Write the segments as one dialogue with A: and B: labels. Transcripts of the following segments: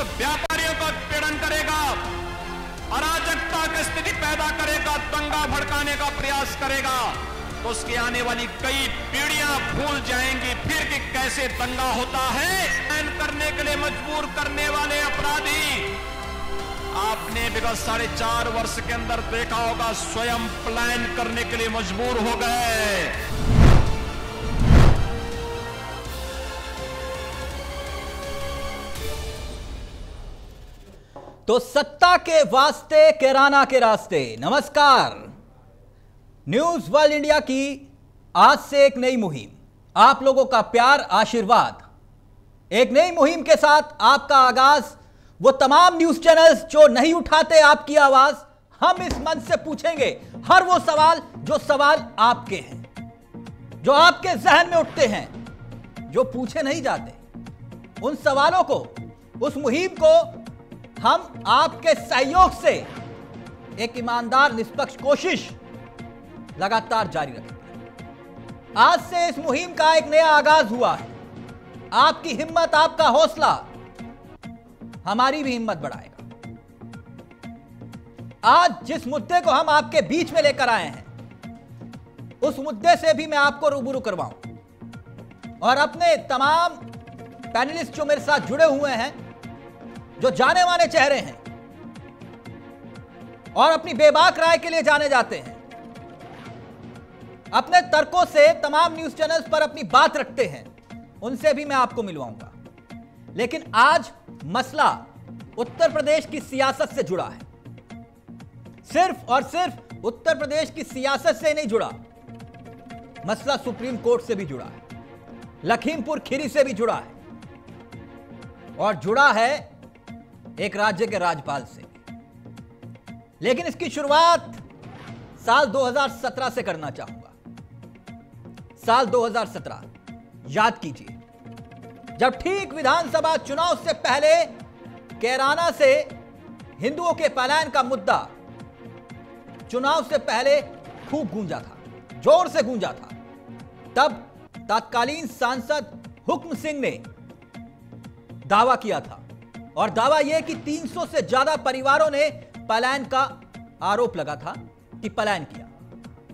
A: व्यापारियों का उत्पीड़न करेगा, अराजकता की स्थिति पैदा करेगा, दंगा भड़काने का प्रयास करेगा। तो उसकी आने वाली कई पीढ़ियाँ भूल जाएँगी, फिर कि कैसे दंगा होता है? करने के लिए मजबूर करने वाले अपराधी। आपने विगत साढ़े चार वर्ष के अंदर देखा होगा, स्वयं प्लान करने के लिए मजबूर हो गए।
B: तो सत्ता के वास्ते कैराना के रास्ते। नमस्कार। न्यूज़ वर्ल्ड इंडिया की आज से एक नई मुहिम। आप लोगों का प्यार आशीर्वाद। एक नई मुहिम के साथ आपका आगाज़, वो तमाम न्यूज़ चैनल्स जो नहीं उठाते आपकी आवाज़, हम इस मंच से पूछेंगे हर वो सवाल जो सवाल आपके हैं, जो आपके जहन में उठते हैं, जो पूछे नहीं जाते। उन सवालों को, उस मुहिम को हम आपके सहयोग से एक ईमानदार, निष्पक्ष कोशिश लगातार जारी रखेंगे आज से इस मुहिम का एक नया आगाज़ हुआ है। आपकी हिम्मत, आपका हौसला हमारी भी हिम्मत बढ़ाएगा। आज जिस मुद्दे को हम आपके बीच में लेकर आए हैं, उस मुद्दे से भी मैं आपको रूबरू करवाऊं। और अपने तमाम पैनलिस्ट जो मेरे साथ जुड़े हुए हैं जो जाने माने चेहरे हैं और अपनी बेबाक राय के लिए जाने जाते हैं, अपने तर्कों से तमाम न्यूज़ चैनल्स पर अपनी बात रखते हैं, उनसे भी मैं आपको मिलवाऊँगा। लेकिन आज मसला उत्तर प्रदेश की सियासत से जुड़ा है। सिर्फ़ और सिर्फ़ उत्तर प्रदेश की सियासत से नहीं जुड़ा, मसला सुप्रीम कोर्ट से भी जुड़ा है, लखीमपुर खीरी से भी जुड़ा है। और जुड़ा है एक राज्य के राज्यपाल से। लेकिन इसकी शुरुआत साल 2017 से करना चाहूँगा। साल 2017 याद कीजिए, जब ठीक विधानसभा चुनाव से पहले कैराना से हिंदुओं के पलायन का मुद्दा चुनाव से पहले खूब गूंजा था, ज़ोर से गूंजा था, तब तत्कालीन सांसद हुक्म सिंह ने दावा किया था और दावा यह कि 300 से ज़्यादा परिवारों ने पलायन का आरोप लगा था कि पलायन किया।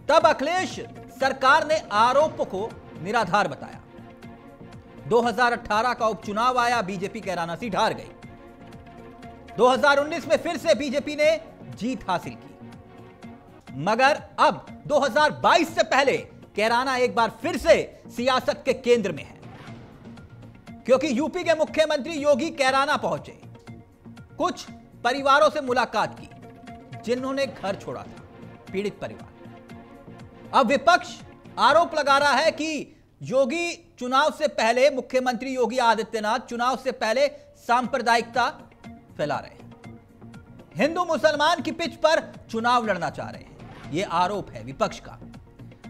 B: तब अखिलेश सरकार ने आरोप को निराधार बताया। 2018 का उपचुनाव आया, बीजेपी कैराना सीट हार गई 2019 में फिर से बीजेपी ने जीत हासिल की। मगर अब 2022 से पहले कैराना एक बार फिर से सियासत के केंद्र में है। क्योंकि यूपी के मुख्यमंत्री योगी कैराना पहुँचे। कुछ परिवारों से मुलाकात की, जिन्होंने घर छोड़ा था, पीड़ित परिवार। अब विपक्ष आरोप लगा रहा है कि योगी चुनाव से पहले, मुख्यमंत्री योगी आदित्यनाथ चुनाव से पहले सांप्रदायिकता फैला रहे हैं। हिंदू मुसलमान की पिच पर चुनाव लड़ना चाह रहे हैं। यह आरोप है विपक्ष का।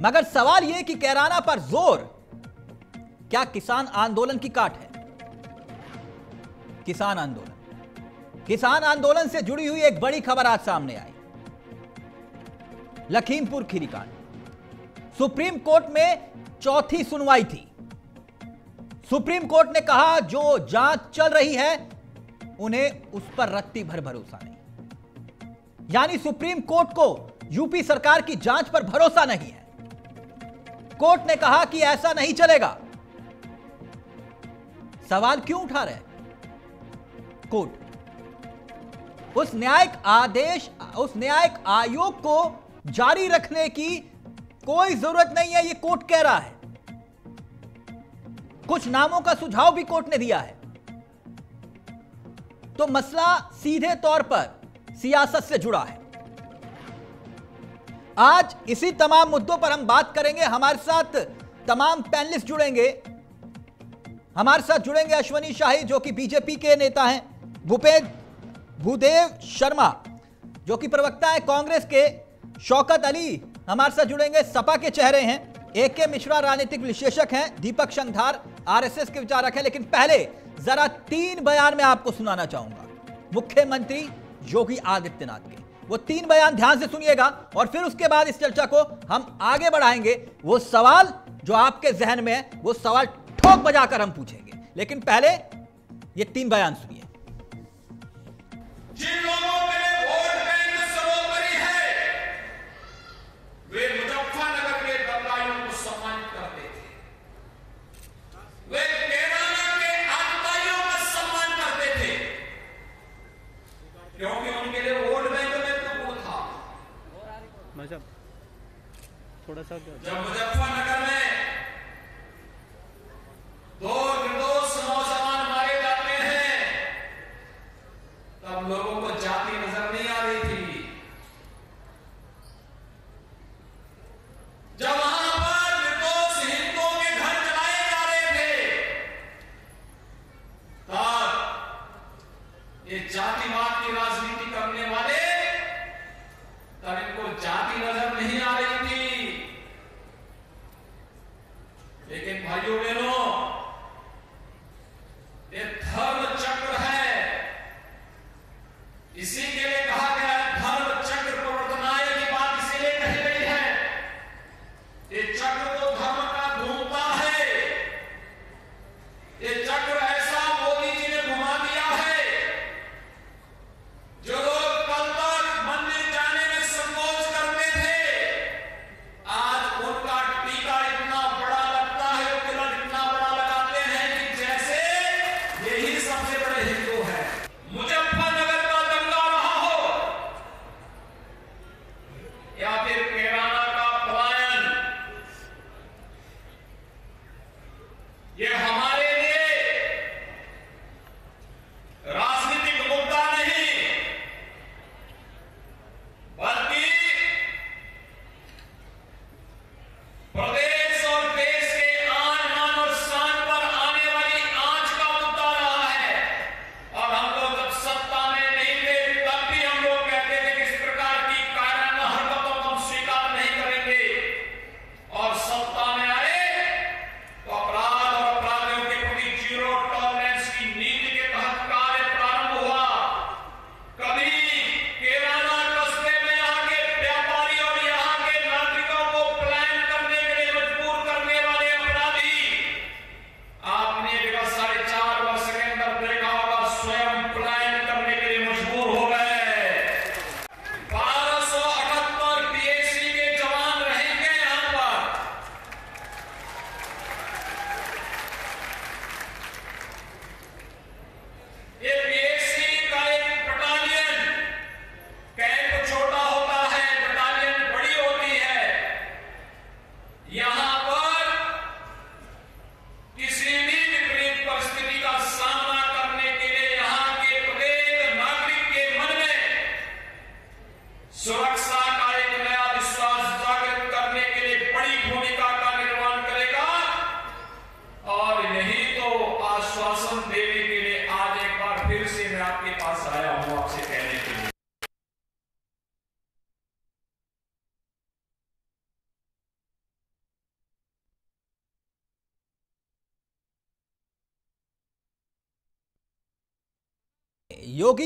B: मगर सवाल यह कि कैराना पर ज़ोर क्या किसान आंदोलन की काट है? किसान आंदोलन। किसान आंदोलन से जुड़ी हुई एक बड़ी खबर आज सामने आई। लखीमपुर खीरी कांड। सुप्रीम कोर्ट में चौथी सुनवाई थी। सुप्रीम कोर्ट ने कहा, जो जाँच चल रही है, उन्हें उस पर रत्ती भर भरोसा नहीं। यानी सुप्रीम कोर्ट को यूपी सरकार की जाँच पर भरोसा नहीं है। कोर्ट ने कहा कि ऐसा नहीं चलेगा। सवाल क्यों उठा रहे कोर्ट। उस न्यायिक आदेश, उस न्यायिक आयोग को जारी रखने की कोई ज़रूरत नहीं है यह कोर्ट कह रहा है। कुछ नामों का सुझाव भी कोर्ट ने दिया है। तो मसला सीधे तौर पर सियासत से जुड़ा है। आज इसी तमाम मुद्दों पर हम बात करेंगे। हमारे साथ तमाम पैनलिस्ट जुड़ेंगे। हमारे साथ जुड़ेंगे अश्वनी शाही, जो कि बीजेपी के नेता हैं। भूपेश भूदेव शर्मा, जो कि प्रवक्ता है कांग्रेस के। शौकत अली हमारे साथ जुड़ेंगे, सपा के चेहरे हैं। ए के मिश्रा राजनीतिक विशेषक हैं, दीपक शंघार आरएसएस के विचारक हैं। लेकिन पहले जरा तीन बयान में आपको सुनाना चाहूँगा। मुख्यमंत्री योगी आदित्यनाथ के। वो तीन बयान ध्यान से सुनिएगा और फिर उसके बाद इस चर्चा को हम आगे बढ़ाएँगे। वो सवाल जो आपके जहन में है, वो सवाल ठोक बजाकर हम पूछेंगे। लेकिन पहले ये तीन बयान सुनिए।
C: जिन लोगों के वोट बैंक सर्वोपरि है वे मुजफ्फरनगर के दंगाइयों को सम्मानित करते थे। वे केरला के आतताइयों का सम्मान करते थे। क्योंकि उनके लिए वोट बैंक महत्वपूर्ण था।
D: थोड़ा सा
C: जब मुजफ्फरनगर में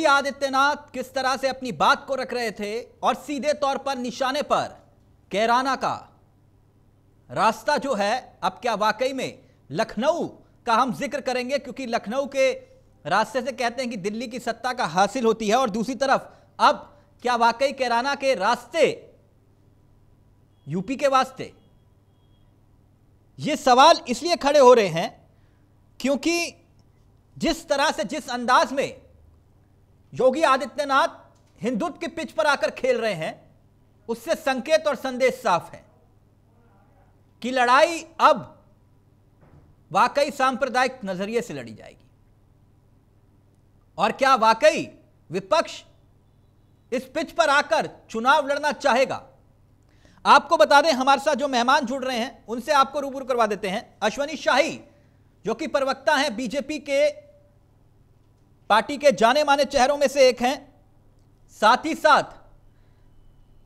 B: आदित्यनाथ किस तरह से अपनी बात को रख रहे थे और सीधे तौर पर निशाने पर? कैराना का। रास्ता जो है, अब क्या वाकई में लखनऊ का हम ज़िक्र करेंगे, क्योंकि लखनऊ के रास्ते से कहते हैं कि दिल्ली की सत्ता का हासिल होती है। और दूसरी तरफ़, अब क्या वाकई कैराना के रास्ते, यूपी के वास्ते? ये सवाल इसलिए खड़े हो रहे हैं, क्योंकि जिस तरह से जिस अंदाज में योगी आदित्यनाथ हिंदुत्व के पिच पर आकर खेल रहे हैं। उससे संकेत और संदेश साफ़ है कि लड़ाई अब वाकई सांप्रदायिक नज़रिए से लड़ी जाएगी। और क्या वाकई विपक्ष इस पिच पर आकर चुनाव लड़ना चाहेगा? आपको बता दें, हमारे साथ जो मेहमान जुड़ रहे हैं, उनसे आपको रूबरू करवा देते हैं। अश्वनी शाही, जो कि प्रवक्ता हैं बीजेपी के पार्टी के जाने माने चेहरों में से एक हैं। साथ ही साथ,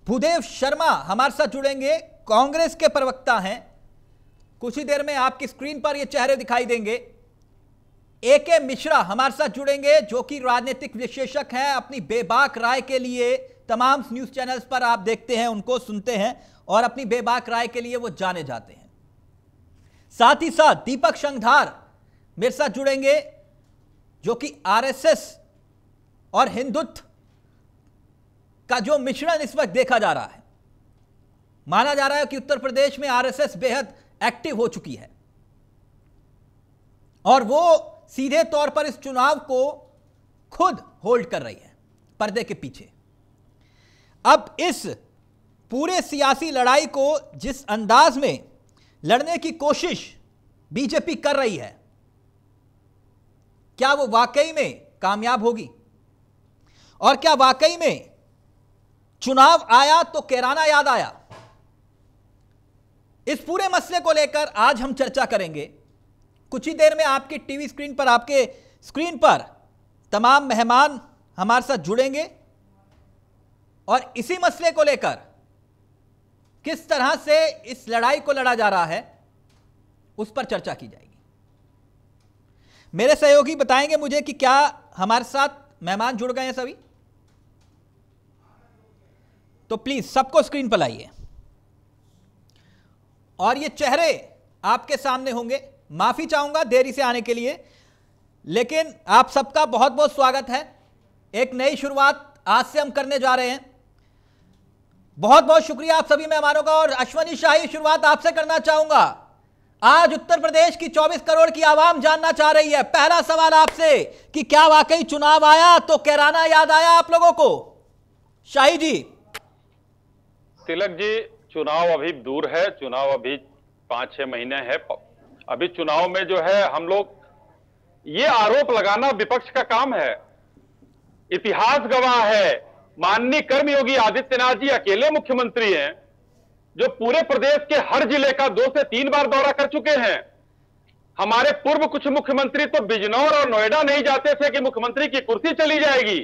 B: भूदेव शर्मा हमारे साथ जुड़ेंगे। कांग्रेस के प्रवक्ता हैं। कुछ ही देर में आपकी स्क्रीन पर ये चेहरे दिखाई देंगे। ए के मिश्रा हमारे साथ जुड़ेंगे, जो कि राजनीतिक विशेषक हैं। अपनी बेबाक राय के लिए तमाम न्यूज़ चैनल्स पर आप देखते हैं, उनको सुनते हैं और अपनी बेबाक राय के लिए वो जाने जाते हैं। साथ ही साथ, दीपक शंघार मेरे साथ जुड़ेंगे। जो कि आरएसएस और हिंदुत्व का जो मिश्रण इस वक्त देखा जा रहा है। माना जा रहा है कि उत्तर प्रदेश में आरएसएस बेहद एक्टिव हो चुकी है। और वो सीधे तौर पर इस चुनाव को खुद होल्ड कर रही है, पर्दे के पीछे। अब इस पूरे सियासी लड़ाई को जिस अंदाज में लड़ने की कोशिश बीजेपी कर रही है क्या वो वाकई में कामयाब होगी? और क्या वाकई में चुनाव आया तो कैराना याद आया? इस पूरे मसले को लेकर आज हम चर्चा करेंगे। कुछ ही देर में आपकी टीवी स्क्रीन पर, आपके स्क्रीन पर तमाम मेहमान हमारे साथ जुड़ेंगे। और इसी मसले को लेकर किस तरह से इस लड़ाई को लड़ा जा रहा है, उस पर चर्चा की जाएगी। मेरे सहयोगी बताएँगे मुझे कि क्या हमारे साथ मेहमान जुड़ गए हैं सभी? तो प्लीज़ सबको स्क्रीन पर लाइए। और ये चेहरे आपके सामने होंगे। माफ़ी चाहूँगा देरी से आने के लिए, लेकिन आप सबका बहुत बहुत स्वागत है। एक नई शुरुआत आज से हम करने जा रहे हैं। बहुत बहुत शुक्रिया आप सभी मेहमानों का, और अश्वनी शाही शुरुआत आपसे करना चाहूँगा। आज उत्तर प्रदेश की 24 करोड़ की आवाम जानना चाह रही है। पहला सवाल आपसे कि क्या वाकई चुनाव आया तो कैराना याद आया आप लोगों को? शाही जी।
E: तिलक जी, चुनाव अभी दूर है, चुनाव अभी पाँच छह महीने है। अभी चुनाव में जो है, हम लोग, ये आरोप लगाना विपक्ष का काम है। इतिहास गवाह है, माननीय कर्मयोगी आदित्यनाथ जी अकेले मुख्यमंत्री हैं। जो पूरे प्रदेश के हर ज़िले का दो से तीन बार दौरा कर चुके हैं। हमारे पूर्व कुछ मुख्यमंत्री तो बिजनौर और नोएडा नहीं जाते थे कि मुख्यमंत्री की कुर्सी चली जाएगी।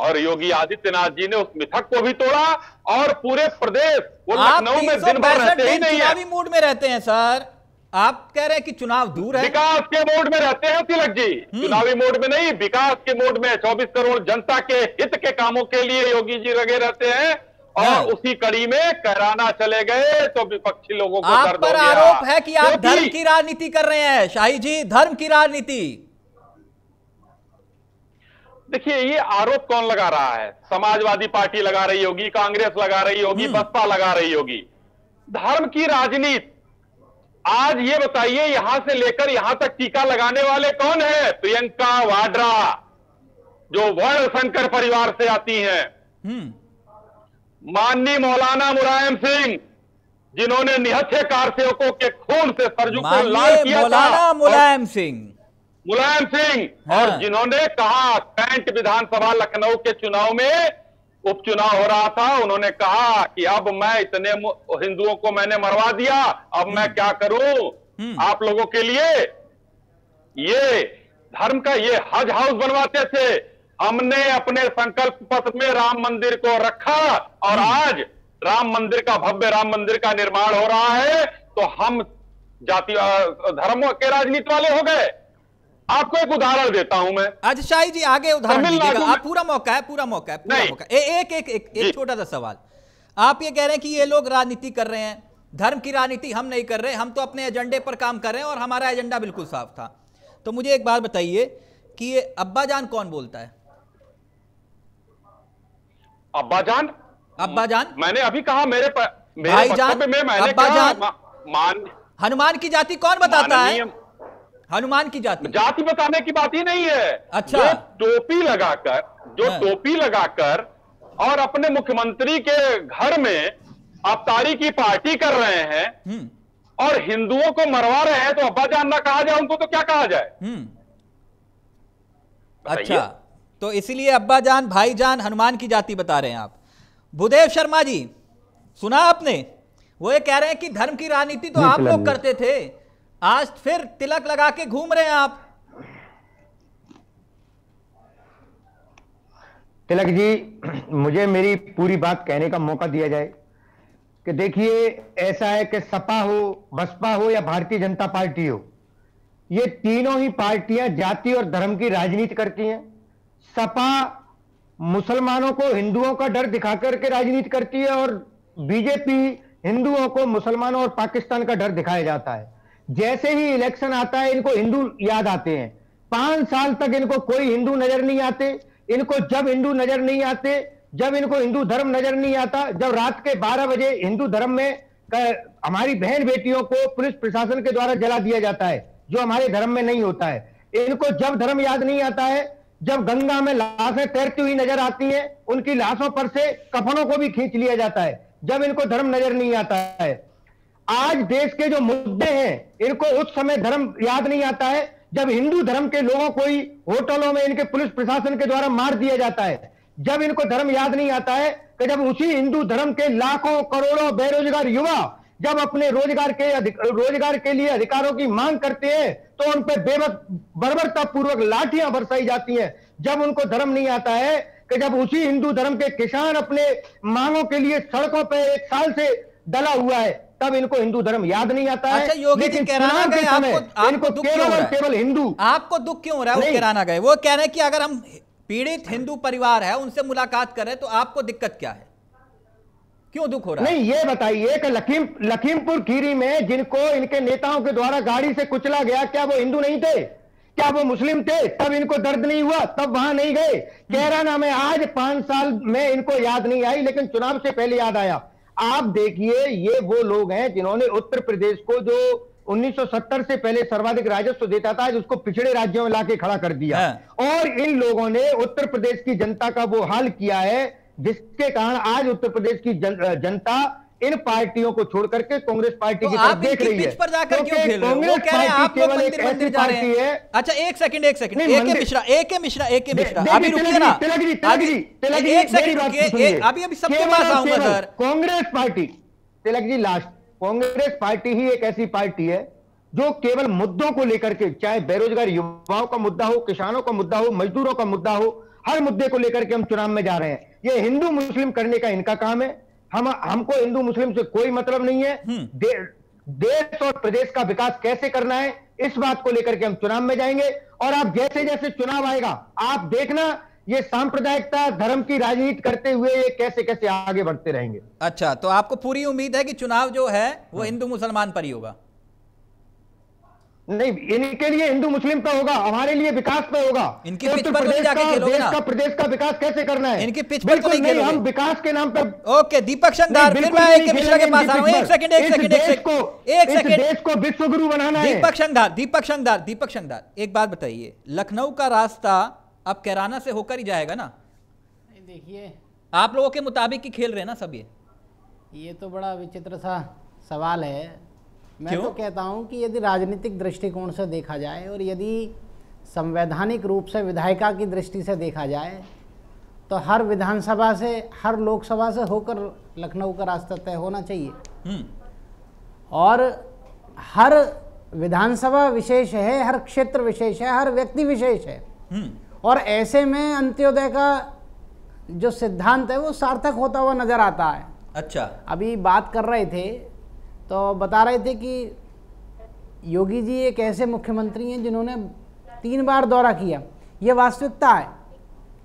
E: और योगी आदित्यनाथ जी ने उस मिथक को भी तोड़ा और पूरे प्रदेश वो लखनऊ में दिन भर रहते ही नहीं है।
B: मूड में रहते हैं सर। आप कह रहे हैं कि चुनाव दूर है।
E: विकास के मोड में रहते हैं तिलक जी। हम्म। चुनावी मोड में नहीं विकास के मोड में 24 करोड़ जनता के हित के कामों के लिए योगी जी लगे रहते हैं। और हाँ। उसी कड़ी में कराना चले गए तो विपक्षी लोगों को
B: आप पर आरोप है कि आप धर्म की राजनीति कर रहे हैं शाही जी धर्म की राजनीति
E: देखिए ये आरोप कौन लगा रहा है समाजवादी पार्टी लगा रही होगी कांग्रेस लगा रही होगी हम्म। बसपा लगा रही होगी धर्म की राजनीति आज ये बताइए यहाँ से लेकर यहाँ तक टीका लगाने वाले कौन है प्रियंका वाड्रा जो वर्ण शंकर परिवार से आती हैं हम्म। माननीय मौलाना मुलायम सिंह जिन्होंने निहत्थे कारसेवकों के खून से सरजू को लाल किया
B: मौलाना मुलायम सिंह
E: मुलायम सिंह हाँ। और जिन्होंने कहा कैंट विधानसभा लखनऊ के चुनाव में उपचुनाव हो रहा था उन्होंने कहा कि अब मैं इतने हिंदुओं को मैंने मरवा दिया अब मैं क्या करूँ हम्म। आप लोगों के लिए ये धर्म का ये हज हाउस बनवाते थे हमने अपने संकल्प पत्र में राम मंदिर को रखा और हम्म। आज राम मंदिर का भव्य राम मंदिर का निर्माण हो रहा है तो हम जाति धर्म के राजनीति वाले हो गए। आपको एक उदाहरण देता हूँ मैं।
B: आज शाही जी आगे उदाहरण आप पूरा मौका है पूरा मौका है पूरा मौका ए, एक एक एक, एक छोटा सा सवाल। आप ये कह रहे हैं कि ये लोग राजनीति कर रहे हैं। धर्म की राजनीति हम नहीं कर रहे हम तो अपने एजेंडे पर काम कर रहे हैं और हमारा एजेंडा बिल्कुल साफ़ था। तो मुझे एक बात बताइए कि ये अब्बा जान कौन बोलता है?
E: अब्बा जान?
B: अब्बा जान?
E: मैंने अभी कहा मेरे
B: भाईजान अब्बा जान। मान हनुमान की जाति कौन बताता है? हनुमान की जाति।
E: जाति बताने की बात ही नहीं है।
B: अच्छा।
E: जो टोपी लगाकर जो हाँ। टोपी लगाकर और अपने मुख्यमंत्री के घर में अवतारी की पार्टी कर रहे हैं हम्म। और हिंदुओं को मरवा रहे हैं तो अब्बा जान ना कहा जाए उनको तो क्या कहा जाए? हम्म।
B: अच्छा। तो इसीलिए अब्बा जान भाई जान हनुमान की जाति बता रहे हैं आप। भूदेव शर्मा जी सुना आपने? वो ये कह रहे हैं कि धर्म की राजनीति तो आप लोग करते थे। आज फिर तिलक लगा के घूम रहे हैं आप।
F: तिलक जी मुझे मेरी पूरी बात कहने का मौका दिया जाए कि देखिए ऐसा है कि सपा हो बसपा हो या भारतीय जनता पार्टी हो ये तीनों ही पार्टियाँ जाति और धर्म की राजनीति करती हैं। सपा मुसलमानों को हिंदुओं का डर दिखा करके राजनीति करती है और बीजेपी हिंदुओं को मुसलमानों और पाकिस्तान का डर दिखाया जाता है। जैसे ही इलेक्शन आता है, इनको हिंदू याद आते हैं। पाँच साल तक इनको कोई हिंदू नज़र नहीं आते। इनको जब हिंदू नज़र नहीं आते, जब इनको हिंदू धर्म नज़र नहीं आता, जब रात के 12 बजे हिंदू धर्म में हमारी बहन बेटियों को पुलिस प्रशासन के द्वारा जला दिया जाता है, जो हमारे धर्म में नहीं होता है। इनको जब धर्म याद नहीं आता है जब गंगा में लाशें तैरती हुई नज़र आती हैं, उनकी लाशों पर से कफनों को भी खींच लिया जाता है, जब इनको धर्म नज़र नहीं आता है। आज देश के जो मुद्दे हैं, इनको उस समय धर्म याद नहीं आता है, जब हिंदू धर्म के लोगों को ही होटलों में इनके पुलिस प्रशासन के द्वारा मार दिया जाता है, जब इनको धर्म याद नहीं आता है कि जब उसी हिंदू धर्म के लाखों करोड़ों बेरोजगार युवा जब अपने रोज़गार के रोज़गार के लिए अधिकारों की मांग करते हैं तो उन पर बेबस बर्बरता पूर्वक लाठियाँ बरसाई जाती हैं। जब उनको धर्म नहीं आता है कि जब उसी हिंदू धर्म के किसान अपने मांगों के लिए सड़कों पर एक साल से डला हुआ है तब इनको हिंदू धर्म याद नहीं आता है।
B: अच्छा योगी जी
F: लेकिन
B: कैराना गए आपको आपको
F: इनको केवल
B: हो
F: और केवल
B: है?
F: हिंदू।
B: आपको दुख क्यों हो रहा है? वो
F: नहीं।
B: गए। वो कह रहे हैं कि अगर हम पीड़ित हिंदू परिवार है उनसे मुलाकात करें तो आपको दिक्कत क्या है? क्यों दुख हो रहा है?
F: नहीं ये बताइए कि लखीम लखीमपुर खीरी में जिनको इनके नेताओं के द्वारा गाड़ी से कुचला गया क्या वो हिंदू नहीं थे? क्या वो मुस्लिम थे? तब इनको दर्द नहीं हुआ तब वहाँ नहीं गए। कैराना में आज पाँच साल में इनको याद नहीं आई लेकिन चुनाव से पहले याद आया। आप देखिए ये वो लोग हैं जिन्होंने उत्तर प्रदेश को जो 1970 से पहले सर्वाधिक राजस्व देता था आज उसको पिछड़े राज्यों में लाके खड़ा कर दिया।
B: हाँ।
F: और इन लोगों ने उत्तर प्रदेश की जनता का वो हाल किया है जिसके कारण आज उत्तर प्रदेश की जन, जनता इन पार्टियों को छोड़ करके कांग्रेस पार्टी
B: तो
F: की तरफ़ देख रही है।
B: पर जाकर क्यों खेल रहे हो? कह रहे हैं आप लोग मंदिर मंदिर जा रहे
F: हैं।
B: अच्छा एक सेकंड एक सेकंड।
F: नहीं,
B: ए के मिश्रा ए के मिश्रा ए के मिश्रा। अभी रुकिए ना।
F: तिलक जी, तिलक जी, तिलक जी,
B: एक सेकंड रुकिए एक- अभी अभी सबके पास आऊँगा sir.
F: Congress party Tilak ji last Congress party ही एक ऐसी पार्टी है जो केवल मुद्दों को लेकर के चाहे बेरोजगार युवाओं का मुद्दा हो किसानों का मुद्दा हो मजदूरों का मुद्दा हो हर मुद्दे को लेकर के हम चुनाव में जा रहे हैं। ये हिंदू मुस्लिम करने का इनका काम है। हम हमको हिंदू मुस्लिम से कोई मतलब नहीं है। दे, देश और प्रदेश का विकास कैसे करना है इस बात को लेकर के हम चुनाव में जाएँगे। और आप जैसे जैसे चुनाव आएगा आप देखना ये सांप्रदायिकता धर्म की राजनीति करते हुए ये कैसे कैसे आगे बढ़ते रहेंगे।
B: अच्छा तो आपको पूरी उम्मीद है कि चुनाव जो है वो हिंदू मुसलमान पर ही होगा?
F: नहीं इनके लिए हिंदू मुस्लिम पे होगा हमारे लिए विकास पे होगा।
B: इनकी पिच पर तो नहीं
F: प्रदेश
B: जाके
F: का
B: खेलोगे
F: देश
B: ना।
F: का प्रदेश का विकास कैसे करना है?
B: इनकी पिच पर तो
F: बिल्कुल
B: नहीं
F: नहीं
B: खेलोगे।
F: हम विकास के नाम पर
B: ओके दीपक शंदार फिर मैं ए
F: नहीं
B: के मिश्रा के पास आ रहा हूँ एक सेकंड एक सेकंड एक सेकंड
F: को
B: एक सेकंड
F: देश को विश्व गुरु बनाना है।
B: दीपक शंदार दीपक शंदार दीपक शंदार एक बात बताइए लखनऊ का रास्ता अब कैराना से होकर ही जाएगा ना?
G: देखिए।
B: आप लोगों के मुताबिक ही खेल रहे हैं ना सब ये?
G: ये तो बड़ा विचित्र सा सवाल है। मैं
B: क्यों?
G: तो कहता हूँ कि यदि राजनीतिक दृष्टिकोण से देखा जाए और यदि संवैधानिक रूप से विधायिका की दृष्टि से देखा जाए तो हर विधानसभा से हर लोकसभा से होकर लखनऊ का रास्ता तय होना चाहिए।
B: हम्म।
G: और हर विधानसभा विशेष है हर क्षेत्र विशेष है हर व्यक्ति विशेष है।
B: हम्म।
G: और ऐसे में अंत्योदय का जो सिद्धांत है वो सार्थक होता हुआ नज़र आता है।
B: अच्छा।
G: अभी बात कर रहे थे तो बता रहे थे कि योगी जी एक ऐसे मुख्यमंत्री हैं जिन्होंने तीन बार दौरा किया। ये वास्तविकता है।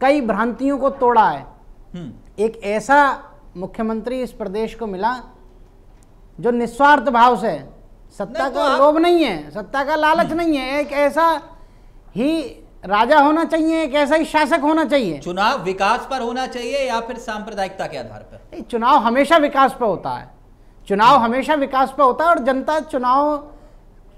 G: कई भ्रांतियों को तोड़ा है।
B: हम्म।
G: एक ऐसा मुख्यमंत्री इस प्रदेश को मिला जो निस्वार्थ भाव से सत्ता
B: तो
G: का लोभ नहीं है। सत्ता का लालच नहीं है। एक ऐसा ही राजा होना चाहिए एक ऐसा ही शासक होना चाहिए।
B: चुनाव विकास पर होना चाहिए या फिर सांप्रदायिकता के आधार पर?
G: चुनाव हमेशा विकास पर होता है। चुनाव हमेशा विकास पे होता है और जनता चुनाव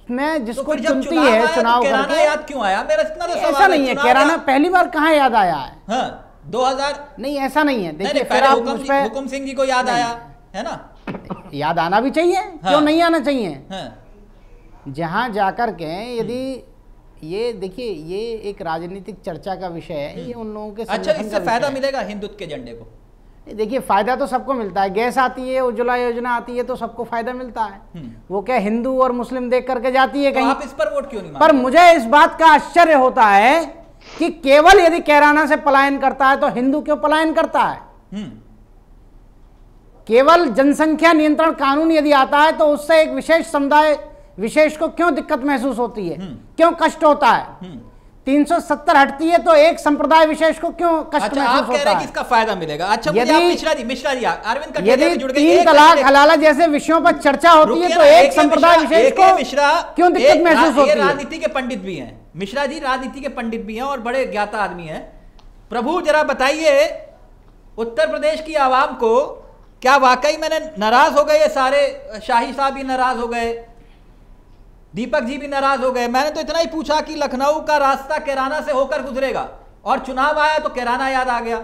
G: में
B: तो
G: जिसको
B: जब
G: चुनती है
B: तो
G: चुनाव करके।
B: याद क्यों आया? मेरा इतना तो सवाल
G: ऐसा नहीं है कैराना पहली बार कहाँ याद आया है?
B: हाँ 2000
G: नहीं ऐसा नहीं है। देखिए फिर आप
B: हुकुम
G: मुझ पे
B: हुकुम सिंह जी को याद आया है ना?
G: याद आना भी चाहिए
B: हाँ।
G: क्यों नहीं आना चाहिए?
B: हाँ।
G: जहाँ जाकर के यदि ये देखिए ये एक राजनीतिक चर्चा का विषय है ये उन लोगों के
B: अच्छा इससे फ़ायदा मिलेगा हिंदुत्व के झंडे को?
G: देखिए फ़ायदा तो सबको मिलता है। गैस आती है उज्ज्वला योजना आती है तो सबको फ़ायदा मिलता है। वो क्या हिंदू और मुस्लिम देख करके जाती है कहीं
B: तो
G: कहीं?
B: आप इस पर वोट क्यों नहीं
G: पर मुझे इस बात का आश्चर्य होता है कि केवल यदि कैराना से पलायन करता है तो हिंदू क्यों पलायन करता है?
B: हम्म।
G: केवल जनसंख्या नियंत्रण कानून यदि आता है तो उससे एक विशेष समुदाय विशेष को क्यों दिक्कत महसूस होती है? क्यों कष्ट होता है?
B: हम्म।
G: 370 हटती है तो एक संप्रदाय विशेष को क्यों कष्ट
B: अच्छा आप कह रहे हैं कि इसका फ़ायदा मिलेगा। अच्छा
G: यदि-
B: मिश्रा जी मिश्रा जी अरविंद
G: यदि
B: जुड़
G: तीन तलाक हलाला जैसे विषयों पर चर्चा होती है तो एक संप्रदाय विशेष को
B: मिश्रा।
G: क्यों दिक्कत महसूस होती है?
B: राजनीति के पंडित भी हैं। मिश्रा जी राजनीति के पंडित भी हैं और बड़े ज्ञाता आदमी हैं। प्रभु जरा बताइए उत्तर प्रदेश की आवाम को क्या वाकई मैंने नाराज़ हो गए ये सारे? शाही साहब भी नाराज़ हो गए। दीपक जी भी नाराज़ हो गए। मैंने तो इतना ही पूछा कि लखनऊ का रास्ता कैराना से होकर गुजरेगा और चुनाव आया तो कैराना याद आ गया।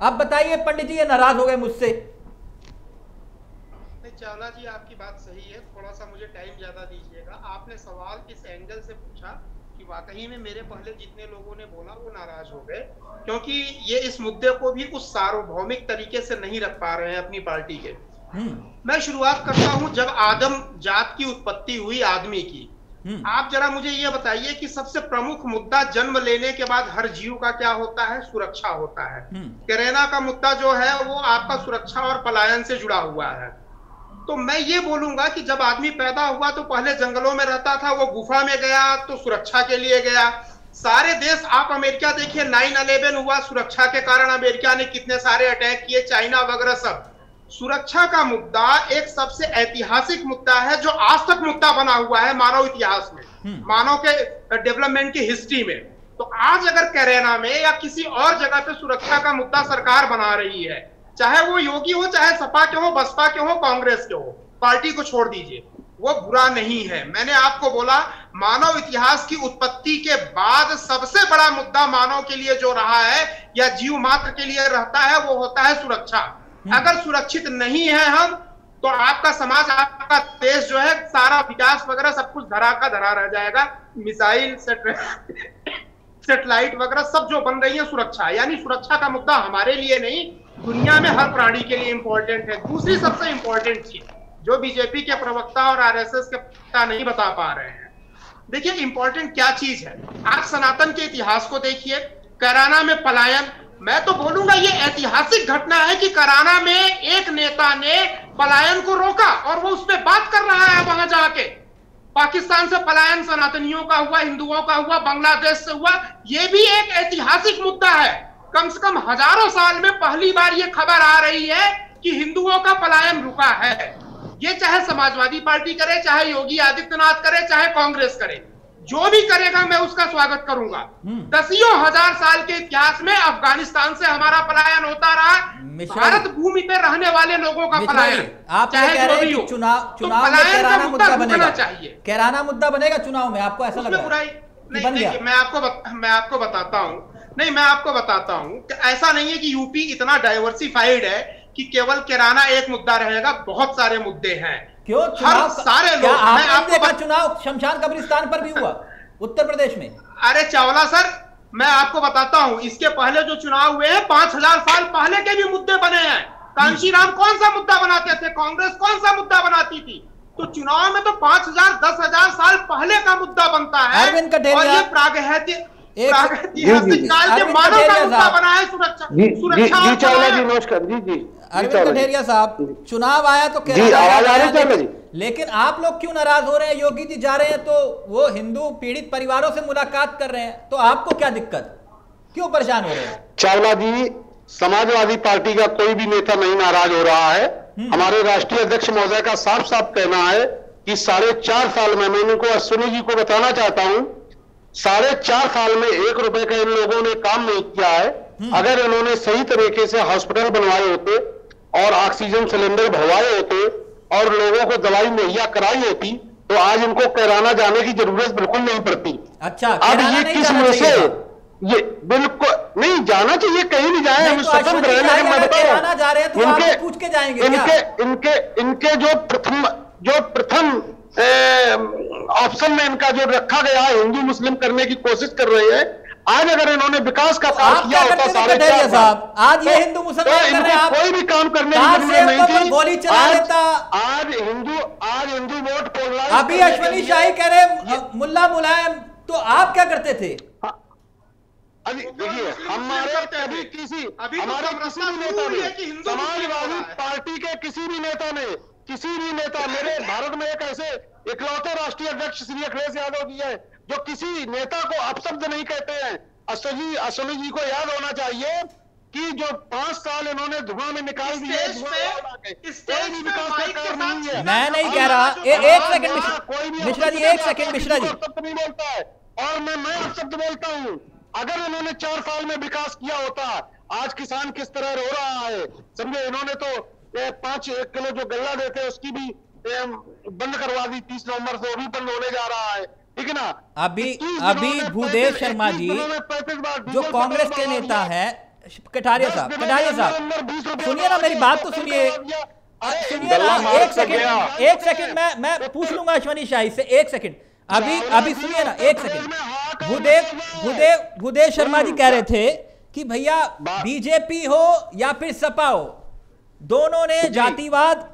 B: अब बताइए, पंडित जी, ये नाराज़ हो गए मुझसे।
H: चावला जी, आपकी बात सही है। थोड़ा सा मुझे टाइम ज़्यादा दीजिएगा। आपने सवाल इस एंगल से पूछा कि वाकई में मेरे पहले जितने लोगों ने बोला, वो नाराज़ हो गए? क्योंकि ये इस मुद्दे को भी उस सार्वभौमिक तरीके से नहीं रख पा रहे हैं अपनी पार्टी के। मैं शुरुआत करता हूँ जब आदम जात की उत्पत्ति हुई आदमी की।
B: हम्म।
H: आप जरा मुझे ये बताइए कि सबसे प्रमुख मुद्दा जन्म लेने के बाद हर जीव का क्या होता है? सुरक्षा होता है।
B: हम्म।
H: करेना का मुद्दा जो है वो आपका सुरक्षा और पलायन से जुड़ा हुआ है। तो मैं ये बोलूँगा कि जब आदमी पैदा हुआ तो पहले जंगलों में रहता था वो गुफा में गया तो सुरक्षा के लिए गया। सारे देश आप अमेरिका देखिए नाइन अलेवन हुआ सुरक्षा के कारण अमेरिका ने कितने सारे अटैक किए चाइना वगैरह सब। सुरक्षा का मुद्दा एक सबसे ऐतिहासिक मुद्दा है जो आज तक मुद्दा बना हुआ है मानव इतिहास में
B: हम्म।
H: मानव के डेवलपमेंट की हिस्ट्री में। तो आज अगर कैरेना में या किसी और जगह पे सुरक्षा का मुद्दा सरकार बना रही है चाहे वो योगी हो चाहे सपा के हो बसपा के हो कांग्रेस के हो पार्टी को छोड़ दीजिए वो बुरा नहीं है। मैंने आपको बोला मानव इतिहास की उत्पत्ति के बाद सबसे बड़ा मुद्दा मानव के लिए जो रहा है या जीव मात्र के लिए रहता है वो होता है सुरक्षा। अगर सुरक्षित नहीं है हम तो आपका समाज, आपका देश जो है, सारा विकास वगैरह सब कुछ धरा का धरा रह जाएगा। मिसाइल सेटेलाइट वगैरह सब जो बन रही है सुरक्षा। यानी सुरक्षा का मुद्दा हमारे लिए नहीं, दुनिया में हर प्राणी के लिए इंपॉर्टेंट है। दूसरी सबसे इंपॉर्टेंट चीज़, जो बीजेपी के प्रवक्ता और आरएसएस के प्रवक्ता नहीं बता पा रहे हैं। देखिए इंपॉर्टेंट क्या चीज़ है? आप सनातन के इतिहास को देखिए। कराना में पलायन मैं तो बोलूँगा ये ऐतिहासिक घटना है कि कराना में एक नेता ने पलायन को रोका और वो उस पर बात कर रहा है वहाँ जाके। पाकिस्तान से पलायन सनातनियों का हुआ, हिंदुओं का हुआ, बांग्लादेश से हुआ, ये भी एक ऐतिहासिक मुद्दा है। कम से कम हज़ारों साल में पहली बार ये खबर आ रही है कि हिंदुओं का पलायन रुका है। ये चाहे समाजवादी पार्टी करे, चाहे योगी आदित्यनाथ करे, चाहे कांग्रेस करे। जो भी करेगा मैं उसका स्वागत करूँगा। दसियों हज़ार साल के इतिहास में अफ़गानिस्तान से हमारा पलायन होता रहा। भारत भूमि पे रहने वाले लोगों का पलायन।
B: आप
H: चाहे
B: कह रहे हैं। चुनाव
H: तो
B: चुनाव में
H: पलायन का
B: कैराना
H: मुद्दा
B: बनेगा।
H: चाहिए।
B: कैराना मुद्दा बनेगा चुनाव में आपको ऐसा लग रहा है?
H: नहीं मैं आपको बत, मैं आपको बताता हूँ। नहीं मैं आपको बताता हूँ ऐसा नहीं है कि यूपी इतना डाइवर्सिफाइड है कि केवल किराना एक मुद्दा रहेगा बहुत सारे मुद्दे हैं।
B: क्यों
H: हर
B: चुनाव
H: सारे लोग मैं
B: आपने
H: आपको
B: देखा
H: बत-
B: चुनाव शमशान कब्रिस्तान पर भी हुआ? उत्तर प्रदेश में।
H: अरे चावला सर मैं आपको बताता हूँ इसके पहले जो चुनाव हुए हैं पाँच हज़ार साल पहले के भी मुद्दे बने हैं। कांशीराम कौन सा मुद्दा बनाते थे? कांग्रेस कौन सा मुद्दा बनाती थी? तो चुनाव में तो पाँच हज़ार दस हज़ार साल पहले का मुद्दा बनता है।
B: अरविंद कटेरिया-
H: और ये प्रागैतिहासिक प्रागैतिहासिक काल के मानव का मुद्दा। बना है सुरक्षा
I: जी जी
H: सुरक्षा
I: जी जी।
B: अरविंद। कटेरिया साहब चुनाव आया तो
I: जी, आवाज़ आ रही है
B: लेकिन- लेकिन आप लोग क्यों नाराज़ हो रहे हैं? योगी जी जा रहे हैं तो वो हिंदू पीड़ित परिवारों से मुलाकात कर रहे हैं। तो आपको क्या दिक्कत? क्यों परेशान हो रहे हैं?
I: चावला जी समाजवादी पार्टी का कोई भी नेता नहीं नाराज़ हो रहा है। हमारे राष्ट्रीय अध्यक्ष महोदय का साफ़ साफ़ कहना है कि साढ़े चार साल में मैं इनको अश्विनी जी को बताना चाहता हूँ साढ़े चार साल में एक रुपए का इन लोगों ने काम नहीं किया है। अगर इन्होंने सही तरीके से हॉस्पिटल बनवाए होते और ऑक्सीजन सिलेंडर भरवाए होते और लोगों को दवाई मुहैया कराई होती तो आज इनको कैराना जाने की ज़रूरत बिल्कुल नहीं पड़ती।
B: अच्छा
I: अब ये किस मुँह से ये बिल्कुल नहीं जाना चाहिए कहीं नहीं जाए हम स्वतंत्र लेकिन मैं
B: जा रहे हैं तो आपसे पूछ के जाएँगे
I: इनके इनके इनके जो प्रथम जो प्रथम ऑप्शन में इनका जो रखा गया है हिंदू मुस्लिम करने की कोशिश कर रहे हैं आज अगर इन्होंने विकास का काम किया होता चार
B: साहब?
I: साल,
B: आज ये
I: तो-
B: हिंदू
I: तो
B: मुसलमान कर रहे हैं,
I: इनको कोई भी काम करने
B: कहाँ
I: की ज़रूरत नहीं थी।
B: गोली चला
I: आज-
B: देता?
I: आज हिंदू आज हिंदू वोट पोलराइज
B: अभी अश्वनी शाही कह रहे हैं, मुल्ला मुलायम तो आप क्या करते थे?
I: अभी देखिए हमारे
H: थे।
I: किसी
H: अभी तो
I: हमारे किसी भी नेता ने
H: हो
I: समाजवादी पार्टी के किसी भी नेता ने किसी भी नेता मेरे भारत में एक ऐसे इकलौते राष्ट्रीय अध्यक्ष श्री अखिलेश यादव जी है। जो किसी नेता को अपशब्द नहीं कहते हैं। अश्वनी अश्वनी जी को याद होना चाहिए कि जो पाँच साल इन्होंने धुआँ में निकाल दिए कोई भी विकास का नहीं है।
B: मैं नहीं कह रहा। ए, एक सेकंड मिश्रा
I: कोई भी
B: मिश्रा जी एक सेकंड मिश्रा जी।
I: नहीं बोलता है। और मैं मैं अपशब्द बोलता हूँ। अगर इन्होंने चार साल में विकास किया होता आज किसान किस तरह रो रहा है? समझे इन्होंने तो पाँच एक किलो जो गल्ला देते हैं उसकी भी बंद करवा दी तीस नवंबर से वो भी बंद होने जा रहा है है।
B: अभी
I: 21 दिनों
B: अभी भूदेव शर्मा जी
I: दिनों में 35 बार
B: जो कांग्रेस के नेता है कटारिया साहब कटारिया साहब
I: अंदर 20 रुपए
B: सुनिए ना मेरी बात तो सुनिए। सुनिए ना एक
E: के
B: सेकंड एक सेकंड मैं मैं पूछ लूँगा अश्वनी शाही से एक सेकंड। अभी अभी सुनिए ना एक सेकंड। भूदेव भूदेव भूदेव शर्मा जी कह रहे थे कि भैया बीजेपी हो या फिर सपा हो दोनों ने जातिवाद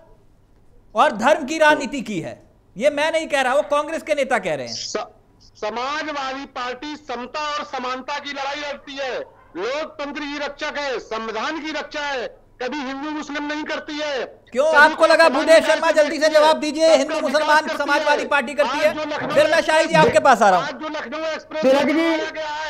B: और धर्म की राजनीति की है। ये मैं नहीं कह रहा वो कांग्रेस के नेता कह रहे हैं।
I: स- समाजवादी पार्टी समता और समानता की लड़ाई लड़ती है। लोकतंत्र की रक्षा है संविधान की रक्षा है। कभी हिंदू मुस्लिम नहीं करती है।
B: क्यों? आपको लगा भूदेव शर्मा जल्दी से जवाब दीजिए हिंदू मुसलमान समाजवादी पार्टी करती है। फिर मैं शाही जी आपके पास आ रहा हूँ।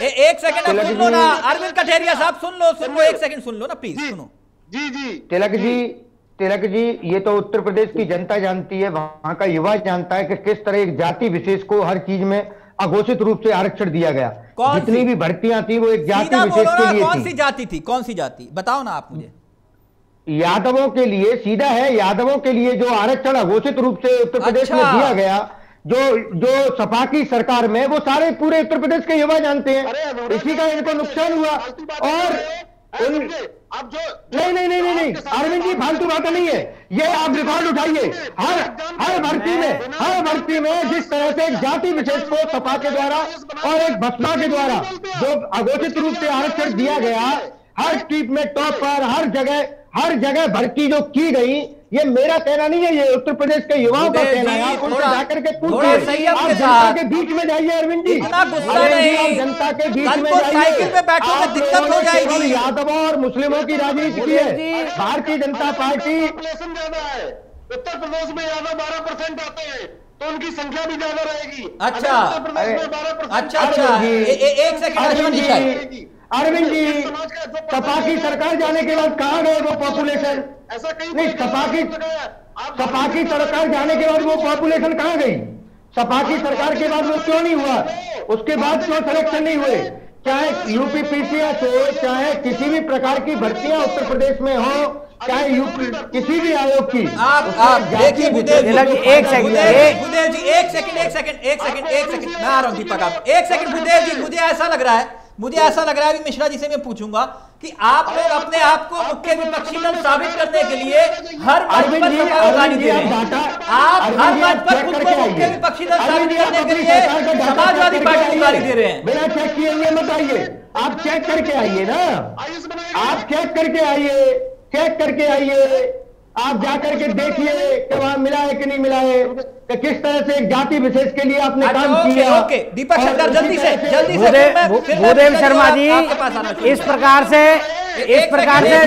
I: है,
B: एक सेकंड अब सुन लो ना। अरविंद कठेरिया साहब सुन लो सुन लो एक सेकंड सुन लो ना प्लीज़ सुनो।
I: जी जी।
F: तिलक जी। तिलक जी ये तो उत्तर प्रदेश की जनता जानती है वहाँ का युवा जानता है कि किस तरह एक जाति विशेष को हर चीज़ में अघोषित रूप से आरक्षण दिया गया। जितनी भी भर्तियाँ थी वो एक जाति विशेष के लिए
B: कौन सी जाति थी? कौन सी जाति? बताओ ना आप मुझे।
F: यादवों के लिए सीधा है यादवों के लिए जो आरक्षण अघोषित रूप से उत्तर प्रदेश में
B: अच्छा।
F: दिया गया जो जो सपा की सरकार में वो सारे पूरे उत्तर प्रदेश के युवा जानते हैं। इसी का इनको नुकसान हुआ। और?
I: अब जो
F: नहीं नहीं नहीं नहीं अरविंद जी फालतू बातें नहीं है। ये आप रिकॉर्ड उठाइए। हर हर भर्ती में हर भर्ती में जिस तरह से एक जाति विशेष को सपा के द्वारा और एक भत्ता के द्वारा जो अघोषित रूप से आरक्षण दिया गया हर ट्रीप में टॉप पर हर जगह हर जगह भर्ती जो की गई ये मेरा कहना नहीं है ये उत्तर प्रदेश के युवाओं का कहना है। आप उनसे जाकर के पूछिए। आप जनता के बीच में जाइए अरविंद जी। जनता के बीच में जाइए।
B: साइकिल पे बैठोगे,
F: आप
B: दिक्कत हो जाएगी।
F: यादवों और मुस्लिमों की राजनीति की है। भारतीय जनता पार्टी
I: ज़्यादा है। उत्तर प्रदेश में यादव बारह परसेंट आते हैं तो उनकी संख्या भी ज़्यादा रहेगी।
B: अच्छा। अच्छा अच्छा। एक सेकंड
F: अरविंद जी, अरविंद जी सपा की सरकार जाने के बाद कहाँ गए वो पॉपुलेशन
I: ऐसा कहीं
F: नहीं सपा की सपा की सरकार जाने के बाद वो पॉपुलेशन कहाँ गई? सपा की सरकार के बाद वो क्यों नहीं हुआ? उसके बाद क्यों सिलेक्शन नहीं हुए? चाहे यूपी पीसीएस हो चाहे किसी भी प्रकार की भर्तियाँ उत्तर प्रदेश में हो चाहे यूपी किसी भी आयोग की।
B: आप आप देखिए
G: एक सेकंड,
B: भूदेव
G: एक-
B: जी, एक सेकंड एक सेकंड एक सेकंड एक सेकंड मैं आ रहा हूँ दीपक आप एक सेकंड भूदेव जी मुझे ऐसा लग रहा है मुझे ऐसा लग रहा है मिश्रा जी से मैं पूछूँगा कि आप लोग अपने आप को मुख्य विपक्षी दल साबित करने के लिए हर
F: अरविंद
B: पर गाली दे रहे
F: आप
B: हैं आप हर
F: आप
B: पर खुद को मुख्य। विपक्षी दल साबित करने के लिए समाजवादी पार्टी को गाली दे रहे हैं।
F: बिना चेक किए मत आइए। आप चेक करके आइए ना। आप चेक करके आइए। चेक करके आइए। आप जाकर के देखिए कि वहाँ मिला है कि नहीं मिला है कि किस तरह से एक जाति विशेष के लिए आपने काम किया
B: ओके। दीपक
F: और
B: शंकर, जल्दी से, जल्दी से।
G: भूदेव शर्मा जी
B: आपके पास आना चाहूँगा।
G: इस प्रकार से इस प्रकार से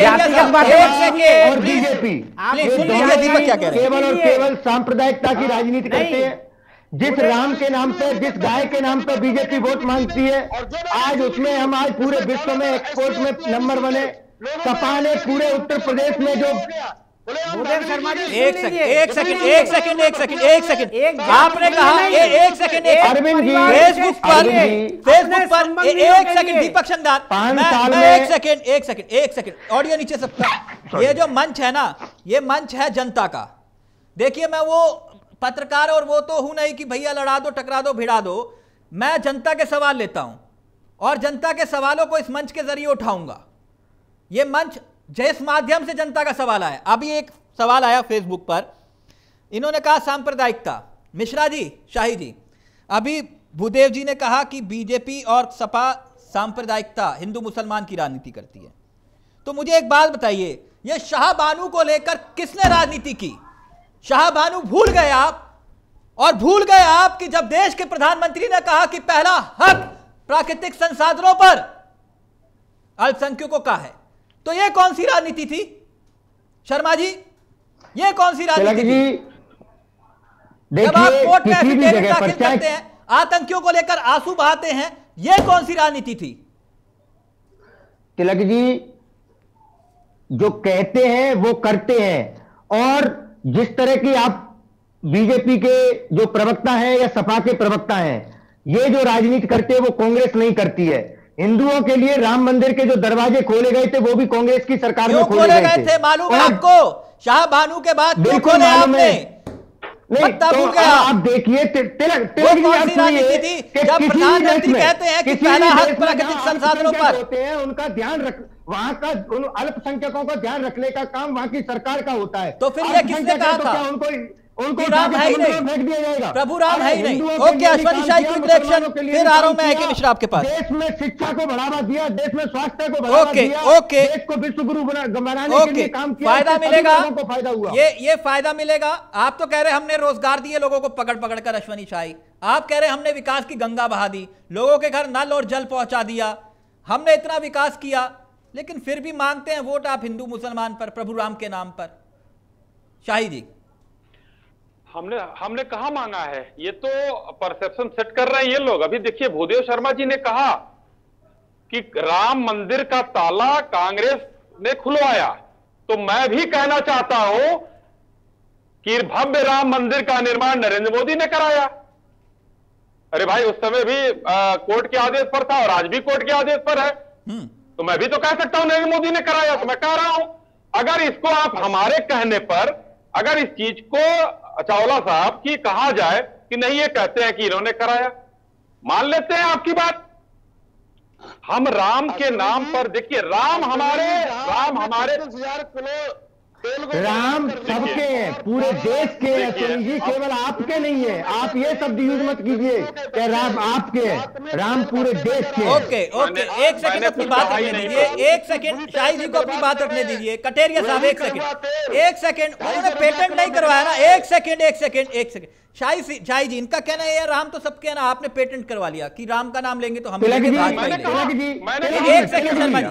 G: जातिगत बातें
F: और बीजेपी
B: प्लीज़ सुन लीजिए दीपक क्या कह रहे हैं
F: केवल और केवल सांप्रदायिकता की राजनीति करते। हैं जिस राम के नाम पे जिस गाय के नाम पे बीजेपी वोट मांगती है आज उसमें हम आज पूरे विश्व में एक्सपोर्ट में नंबर बने सपा ने पूरे उत्तर प्रदेश में जो
B: एक सेकंड एक सेकंड एक सेकंड एक सेकंड एक सेकंड आपने कहा एक सेकंड एक
F: अरविंद जी,
B: फेसबुक पर फेसबुक पर एक सेकंड दीपक में- एक सेकंड एक सेकंड एक सेकंड ऑडियो नीचे सबका ये जो मंच है ना ये मंच है जनता का। देखिए मैं वो पत्रकार और वो तो हूँ नहीं कि भैया लड़ा दो टकरा दो भिड़ा दो। मैं जनता के सवाल लेता हूँ और जनता के सवालों को इस मंच के ज़रिए उठाऊँगा। ये मंच जिस माध्यम से जनता का सवाल आया। अभी एक सवाल आया फेसबुक पर। इन्होंने कहा सांप्रदायिकता। मिश्रा जी, शाही जी, अभी भूदेव जी ने कहा कि बीजेपी और सपा सांप्रदायिकता, हिंदू मुसलमान की राजनीति करती है। तो मुझे एक बात बताइए, ये शाह बानू को लेकर किसने राजनीति की? शाह बानू भूल गए आप, और भूल गए आप कि जब देश के प्रधानमंत्री ने कहा कि पहला हक प्राकृतिक संसाधनों पर, अल्पसंख्यकों का है। तो यह कौन सी राजनीति थी? शर्मा जी यह कौन सी राजनीति थी? जब आप कोर्ट में एफिडेविट दाखिल करते हैं आतंकियों को लेकर आँसू बहाते हैं यह कौन सी राजनीति थी?
F: तिलक जी जो कहते हैं वो करते हैं। और जिस तरह की आप बीजेपी के जो प्रवक्ता हैं या सपा के प्रवक्ता हैं ये जो राजनीति करते हैं वो कांग्रेस नहीं करती है। हिंदुओं के लिए राम मंदिर के जो दरवाजे खोले गए थे वो भी कांग्रेस की सरकार में खोले गए
B: थे? मालूम है आपको? शाह भानु के बाद
F: बिल्कुल
B: आपने?
F: नहीं तो आप देखिए तिलक
B: जब प्रधानमंत्री कहते हैं कि पहला हक प्राकृतिक संसाधनों पर।
F: होते हैं उनका ध्यान रख वहाँ का उन अल्पसंख्यकों का ध्यान रखने का काम वहाँ की सरकार का होता है।
B: तो फिर ये किसने कहा
F: तो
B: था?
F: उनको उनको
B: राम है ही नहीं।
F: फेंक दिया जाएगा
B: प्रभु राम है ही नहीं। Okay, Ashwani Shahi, quick reaction. फिर आ रहा हूँ मैं मिश्रा आपके पास।
F: देश में शिक्षा को बढ़ावा दिया देश में स्वास्थ्य को बढ़ावा
B: ओके, ओके।
F: देश को विश्व गुरु बनाने के लिए काम किया
B: फ़ायदा मिलेगा
F: को फ़ायदा हुआ
B: ये ये फ़ायदा मिलेगा आप तो कह रहे हमने रोज़गार दिए लोगों को पकड़ पकड़ कर अश्वनी शाही आप कह रहे हमने विकास की गंगा बहा दी लोगों के घर नल और जल पहुँचा दिया हमने इतना विकास किया लेकिन फिर भी मांगते हैं वोट आप हिंदू मुसलमान पर प्रभु राम के नाम पर शाही जी
E: हमने हमने कहा मांगा है? ये तो परसेप्शन सेट कर रहे हैं ये लोग। अभी देखिए भूदेव शर्मा जी ने कहा कि राम मंदिर का ताला कांग्रेस ने खुलवाया। तो मैं भी कहना चाहता हूँ कि भव्य राम मंदिर का निर्माण नरेंद्र मोदी ने कराया। अरे भाई उस समय भी आ, कोर्ट के आदेश पर था और आज भी कोर्ट के आदेश पर है। तो मैं भी तो कह सकता हूँ नरेंद्र मोदी ने कराया। तो मैं कह रहा हूँ अगर इसको आप हमारे कहने पर अगर इस चीज़ को चावला साहब की कहा जाए कि नहीं ये कहते हैं कि इन्होंने कराया? मान लेते हैं आपकी बात। हम राम के नाम पर देखिए राम हमारे राम हमारे
F: राम सबके हैं पूरे देश के हैं जी केवल आपके नहीं है। आप ये शब्द यूज़ मत कीजिए कि राम आपके हैं राम पूरे देश के।
B: ओके ओके एक सेकंड अपनी बात रखने दीजिए एक सेकंड शाही जी को अपनी बात रखने दीजिए कटेरिया साहब एक सेकंड एक सेकंड उन्होंने पेटेंट नहीं करवाया ना एक सेकंड एक सेकंड एक सेकंड शाही सी- शाही जी इनका कहना है यार राम तो सबके ना आपने पेटेंट करवा लिया कि राम का नाम लेंगे तो हम
E: कहा-
B: एक सेकंड शर्मा
F: जी,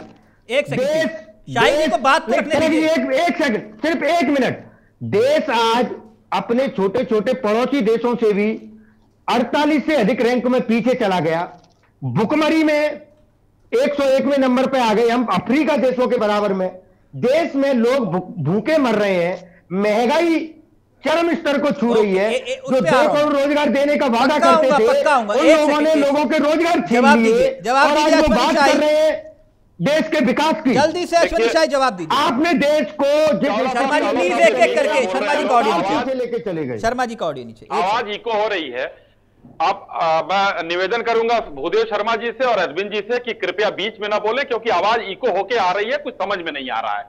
B: जी एक सेकंड। शाही को बात रखने दीजिए
F: एक एक सेकंड सिर्फ़ एक मिनट। देश आज अपने छोटे छोटे पड़ोसी देशों से भी 48 से अधिक रैंक में पीछे चला गया। भुखमरी में 101वें नंबर पे आ गए हम अफ्रीका देशों के बराबर में। देश में लोग भूखे मर रहे हैं महँगाई चरम स्तर को छू रही है।
B: ए- ए-
F: जो दो। करोड़ रोज़गार देने का वादा करते थे उन लोगों ने लोगों के रोज़गार छीन
B: जवाब
F: लिए
B: दीजिए, जवाब
F: और आज
B: दीजिए
F: वो बात कर रहे हैं। देश के विकास की।
B: जल्दी से अश्वनी शाही जवाब दीजिए।
F: आपने देश को जिस
E: शर्मा
B: जी, प्लीज़ एक-एक करके, शर्मा जी का ऑडियो नीचे।
F: लेके चले गए।
B: शर्मा जी का ऑडियो नीचे।
E: आवाज़ इको हो रही है। आप आ, मैं निवेदन करूँगा भूदेव शर्मा जी से और अरविंद जी से कि कृपया बीच में ना बोले क्योंकि आवाज़ इको होके आ रही है कुछ समझ में नहीं आ रहा है।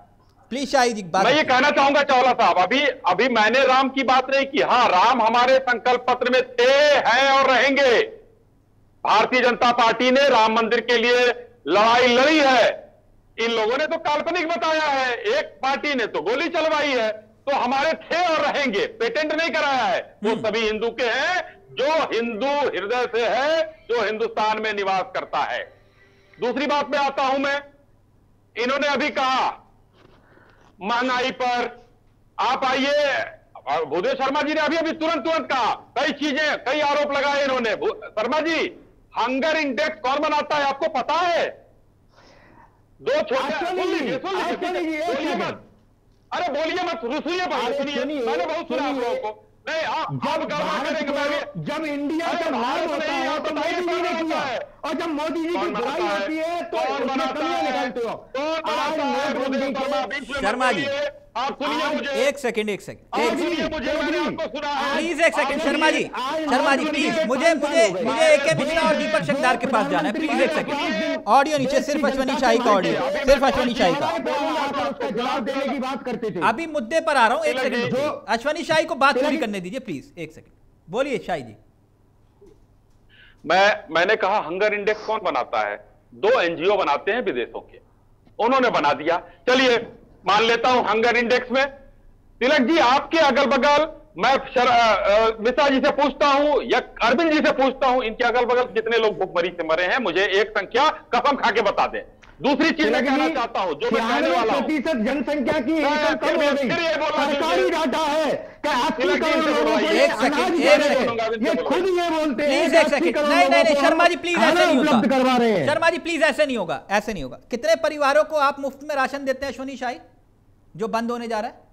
B: प्लीज़ शाही जी
E: मैं ये कहना चाहूँगा चावला साहब अभी अभी मैंने राम की बात नहीं की। हाँ राम हमारे संकल्प पत्र में थे हैं और रहेंगे। भारतीय जनता पार्टी ने राम मंदिर के लिए लड़ाई लड़ी है। इन लोगों ने तो काल्पनिक बताया है एक पार्टी ने तो गोली चलवाई है तो हमारे थे और रहेंगे पेटेंट नहीं कराया है। वो सभी हिंदू के हैं जो हिंदू हृदय से है जो हिंदुस्तान में निवास करता है। दूसरी बात में आता हूँ मैं। इन्होंने अभी कहा महँगाई पर आप आइए। भूदेव शर्मा जी ने अभी अभी तुरंत तुरंत कहा कई चीज़ें कई आरोप लगाए इन्होंने। शर्मा जी हंगर इंडेक्स कौन बनाता है आपको पता है? दो छोटे अरे बोलिए मत सुनिए मैंने बहुत सुना आप लोगों को।
F: जब भारत जब इंडिया जब
E: हार
F: होता है तो मोदी जी ने किया।
E: है?
F: और जब मोदी जी की बुराई? होती है तो? निकालते हो।
E: शर्मा,
B: जी।
E: बोलिए। आप सुनिए मुझे।
B: एक सेकंड एक सेकंड एक
E: सुनिए मुझे मैंने आपको सुना है।
B: प्लीज़ एक सेकंड शर्मा जी शर्मा जी प्लीज़ मुझे मुझे मुझे मिश्रा और दीपक शंकदार के पास जाना है। प्लीज़ एक सेकंड ऑडियो नीचे सिर्फ़ अश्वनी शाही का ऑडियो सिर्फ़ अश्वनी शाही का।
F: जवाब देने की बात करते थे।
B: अभी मुद्दे पर आ रहा हूँ एक सेकंड अश्वनी शाही को बात पूरी करने दीजिए प्लीज़ एक सेकंड बोलिए शाही जी।
E: मैं मैंने कहा हंगर इंडेक्स कौन बनाता है? दो एनजीओ बनाते हैं विदेशों के। उन्होंने बना दिया। चलिए मान लेता हूँ हंगर इंडेक्स में। तिलक जी आपके अगल बगल मैं शर, मिश्रा जी से पूछता हूँ या अरविंद जी से पूछता हूँ इनके अगल बगल कितने लोग भूखमरी से मरे हैं मुझे एक संख्या कसम खा के बता दें। दूसरी चीज़ मैं कहना चाहता हूँ जो मैं कहने वाला हूँ।
F: प्रतिशत जनसंख्या की सरकारी डाटा है कि अस्सी
E: तिलक जी
F: करोड़
E: से
F: लोगों को
E: बोलवाइए।
F: ये
B: एक सेकंड,
F: अनाज
B: एक
F: दे रहे
E: सेकंड।
F: ये खुद ये बोलते
B: प्लीज़
F: कि
B: एक
F: 80
B: सेकंड
F: करोड़
B: नहीं नहीं नहीं
F: लोगों को
B: शर्मा जी प्लीज़ ऐसे नहीं
F: उपलब्ध करवा रहे
B: होगा
F: हैं।
B: शर्मा जी प्लीज़ ऐसे नहीं होगा ऐसे नहीं होगा। कितने परिवारों को आप मुफ़्त में राशन देते हैं अश्वनी शाही? जो बंद होने जा रहा है?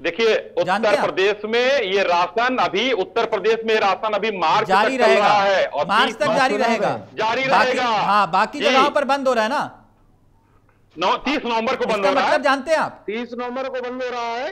E: देखिए उत्तर प्रदेश में ये राशन अभी उत्तर प्रदेश में राशन अभी मार्च
B: जारी रहेगा
E: रहा है और
B: मार्च तक जारी रहेगा।
E: जारी
B: बाकी
E: रहेगा।
B: हाँ बाकी
E: जगह
B: जगहों पर बंद हो रहा है ना?
E: नौ तीस नवंबर को बंद हो रहा है।
B: मतलब जानते हैं आप?
I: तीस नवंबर को बंद हो रहा है।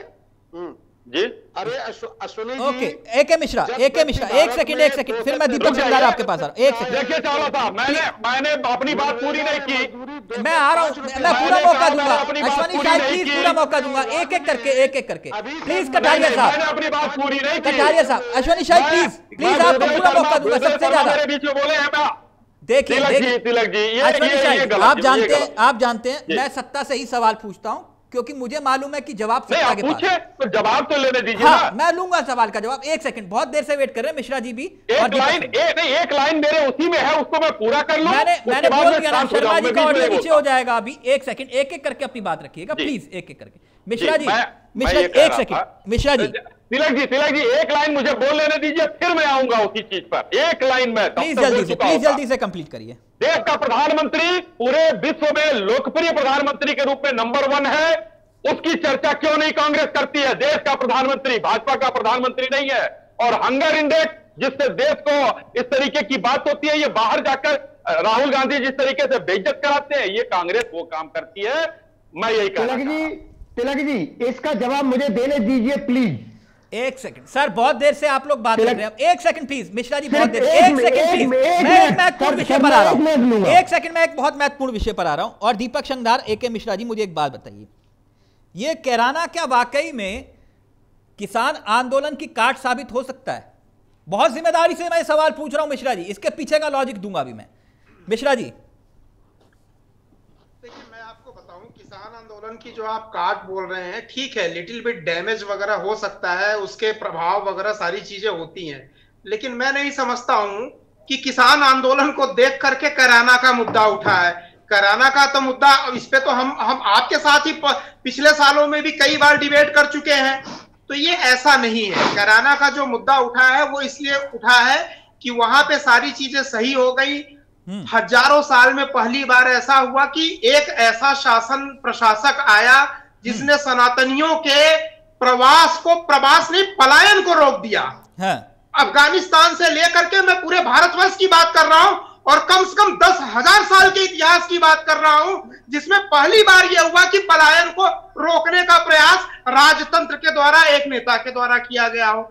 I: हम्म।
E: जी।
I: अरे अश्व- अश्विनी जी
B: ओके ए के मिश्रा
I: जब
B: ए के मिश्रा एक सेकंड एक सेकंड फिर मैं दीपक आपके पास आ रहा हूँ। एक सेकंड
E: देखिए चावला साहब मैंने मैंने अपनी बात पूरी नहीं की।
B: मैं आ रहा हूँ मैं पूरा मौका दूँगा।
E: मैंने
B: अश्वनी साहब प्लीज़ पूरा मौका दूँगा। एक एक करके एक एक करके। प्लीज़ कटारिया
E: मैंने
B: साहब।
E: अपनी बात पूरी नहीं की।
B: कटारिया साहब अश्वनी शाही
E: मैं-
B: प्लीज़ प्लीज़ आपको पूरा मौका दूँगा सबसे ज़्यादा।
E: बीच में बोले हैं
B: देखिए
E: तिलक जी तिलक जी ये ये
B: शाही
E: ये गलत
B: आप जानते हैं आप जानते हैं मैं सत्ता से ही सवाल पूछता हूँ। क्योंकि मुझे मालूम है कि जवाब के पास
E: तो जवाब तो लेने दीजिए
B: हाँ मैं लूँगा सवाल का जवाब। एक सेकंड बहुत देर से वेट कर रहे हैं मिश्रा जी भी।
E: एक लाइन एक नहीं एक लाइन मेरे उसी में है उसको मैं पूरा कर लूँ
B: मैंने मैंने बोल दिया ना शर्मा जी का ऑडियो नीचे हो जाएगा अभी। एक सेकंड एक एक करके अपनी बात रखिएगा प्लीज़ एक एक करके। मिश्रा जी मिश्रा जी एक सेकंड। मिश्रा जी
E: तिलक जी तिलक जी एक लाइन मुझे बोल लेने दीजिए फिर मैं आऊँगा उसी चीज़ पर। एक लाइन में
B: प्लीज़ जल्दी से प्लीज़ जल्दी से कंप्लीट करिए।
E: देश का प्रधानमंत्री पूरे विश्व में लोकप्रिय प्रधानमंत्री के रूप में नंबर वन है। उसकी चर्चा क्यों नहीं कांग्रेस करती है? देश का प्रधानमंत्री भाजपा का प्रधानमंत्री नहीं है। और हंगर इंडेक्स जिससे देश को इस तरीके की बात होती है ये बाहर जाकर राहुल गांधी जिस तरीके से बेइज्जत कराते हैं ये कांग्रेस वो काम करती है। मैं यही कहना
F: तिलक जी तिलक जी इसका जवाब मुझे देने दीजिए प्लीज़।
B: एक सेकंड सर बहुत देर से आप लोग बात कर रहे हैं। एक सेकंड प्लीज़ मिश्रा जी बहुत देर
F: एक
B: सेकंड प्लीज़ मैं एक महत्वपूर्ण विषय पर आ रहा हूँ। एक सेकंड मैं एक बहुत महत्वपूर्ण विषय पर आ रहा हूँ। और दीपक शंगदार ए के मिश्रा जी मुझे एक बात बताइए। ये कैराना क्या वाकई में किसान आंदोलन की काट साबित हो सकता है? बहुत ज़िम्मेदारी से मैं सवाल पूछ रहा हूँ मिश्रा जी। इसके पीछे का लॉजिक दूँगा अभी मैं। मिश्रा जी
H: देखिए मैं आपको बताऊँ किसान की जो आप काट बोल रहे हैं, ठीक है लिटिल बिट डैमेज वगैरह हो सकता है, उसके प्रभाव वगैरह सारी चीज़ें होती हैं। लेकिन मैं नहीं समझता हूँ कि किसान आंदोलन को देख करके कराना का मुद्दा उठा है। कराना का तो मुद्दा इस पे तो हम हम आपके साथ ही पिछले सालों में भी कई बार डिबेट कर चुके हैं। तो ये ऐसा नहीं है। कराना का जो मुद्दा उठा है, वो इसलिए उठा है कि वहाँ पे सारी चीज़ें सही हो गई हज़ारों साल में पहली बार ऐसा हुआ कि एक ऐसा शासन प्रशासक आया जिसने सनातनियों के प्रवास को प्रवास नहीं पलायन को रोक दिया।
B: हाँ।
H: अफ़गानिस्तान से लेकर के मैं पूरे भारतवर्ष की बात कर रहा हूँ और कम से कम दस हज़ार साल के इतिहास की बात कर रहा हूँ जिसमें पहली बार यह हुआ कि पलायन को रोकने का प्रयास राजतंत्र के द्वारा एक नेता के द्वारा किया गया हो।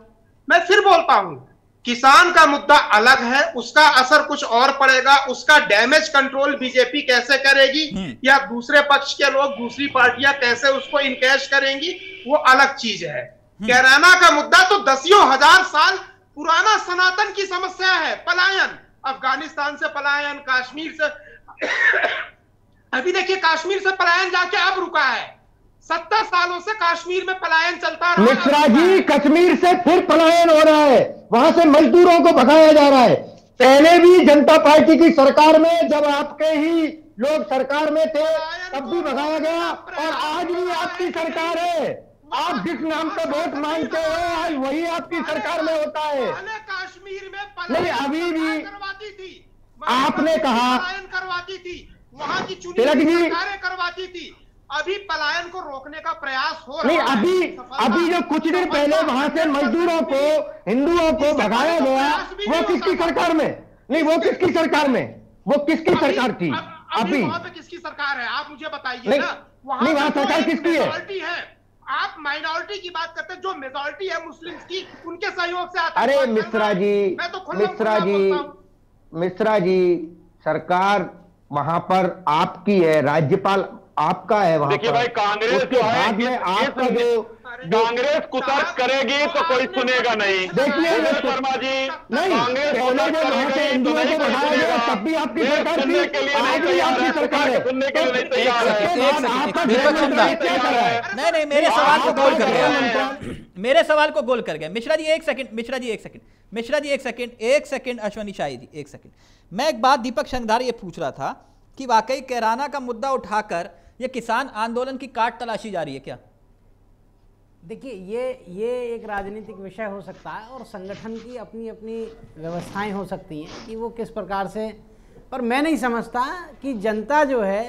H: मैं फिर बोलता हूँ किसान का मुद्दा अलग है उसका असर कुछ और पड़ेगा उसका डैमेज कंट्रोल बीजेपी कैसे करेगी या दूसरे पक्ष के लोग दूसरी पार्टियाँ कैसे उसको इनकैश करेंगी वो अलग चीज़ है। कैराना का मुद्दा तो दसियों हज़ार साल पुराना सनातन की समस्या है पलायन। अफ़गानिस्तान से पलायन कश्मीर से अभी देखिए कश्मीर से पलायन जाके अब रुका है। सत्तर सालों से कश्मीर में पलायन चलता रहा।
F: मिश्रा जी। कश्मीर से फिर पलायन हो रहा है। वहाँ से मजदूरों को भगाया जा रहा है। पहले भी जनता पार्टी की सरकार में जब आपके ही लोग सरकार में थे तब भी भगाया गया। और आज भी आपकी सरकार है। आप जिस नाम पे वोट मांगते हो आज वही आपकी सरकार में होता है।
H: कश्मीर में
F: नहीं, अभी भी
H: थी।
F: आपने कहा-
H: करवाती थी। वहाँ की चुनी
F: तिलक
H: हुई
F: जी-
H: सरकारें करवाती थी। अभी पलायन को रोकने का प्रयास हो
F: नहीं
H: रहा है।
F: अभी अभी जो कुछ देर पहले वहाँ से मजदूरों को हिंदुओं को भगाया गया वो किसकी सरकार में? नहीं वो किसकी सरकार में? वो किसकी सरकार थी? अभी
H: वहाँ पे किसकी सरकार है? आप मुझे बताइए ना।
F: नहीं, वहाँ सरकार किसकी है?
H: आप माइनॉरिटी की बात करते हैं जो मेजोरिटी है मुस्लिम की उनके सहयोग से आतंकवाद
F: अरे मिश्रा जी
H: तो
F: मिश्रा जी मिश्रा जी सरकार वहाँ पर आपकी है राज्यपाल आपका है वहाँ
E: देखिए भाई कांग्रेस जो है
F: में आपका जो
E: कांग्रेस कुतर्क करेगी तो कोई सुनेगा नहीं।
F: देखिए,
E: शर्मा जी
F: नहीं
E: कांग्रेस
F: वहाँ से
E: तो
F: हिंदुओं को बढ़ाया गया तब भी आपकी सरकार थी।
E: के लिए
F: आज भी आपकी सरकार है।
E: सुनने के लिए नहीं
F: तो
E: तैयार है।
F: सेकंड,
B: एक सेकंड,
F: आपका
B: दीपक
F: गृह क्या कर? रहा है
B: नहीं नहीं मेरे सवाल को गोल कर गया मेरे सवाल को गोल कर गया। मिश्रा जी एक सेकंड मिश्रा जी एक सेकंड। मिश्रा जी एक सेकंड एक सेकंड अश्वनी शाही जी एक सेकंड। मैं एक बात दीपक शंगधार ये पूछ रहा था कि वाकई कैराना का मुद्दा उठाकर ये किसान आंदोलन की काट तलाशी जा रही है क्या?
G: देखिए ये ये एक राजनीतिक विषय हो सकता है और संगठन की अपनी अपनी व्यवस्थाएँ हो सकती हैं कि वो किस प्रकार से पर मैं नहीं समझता कि जनता जो है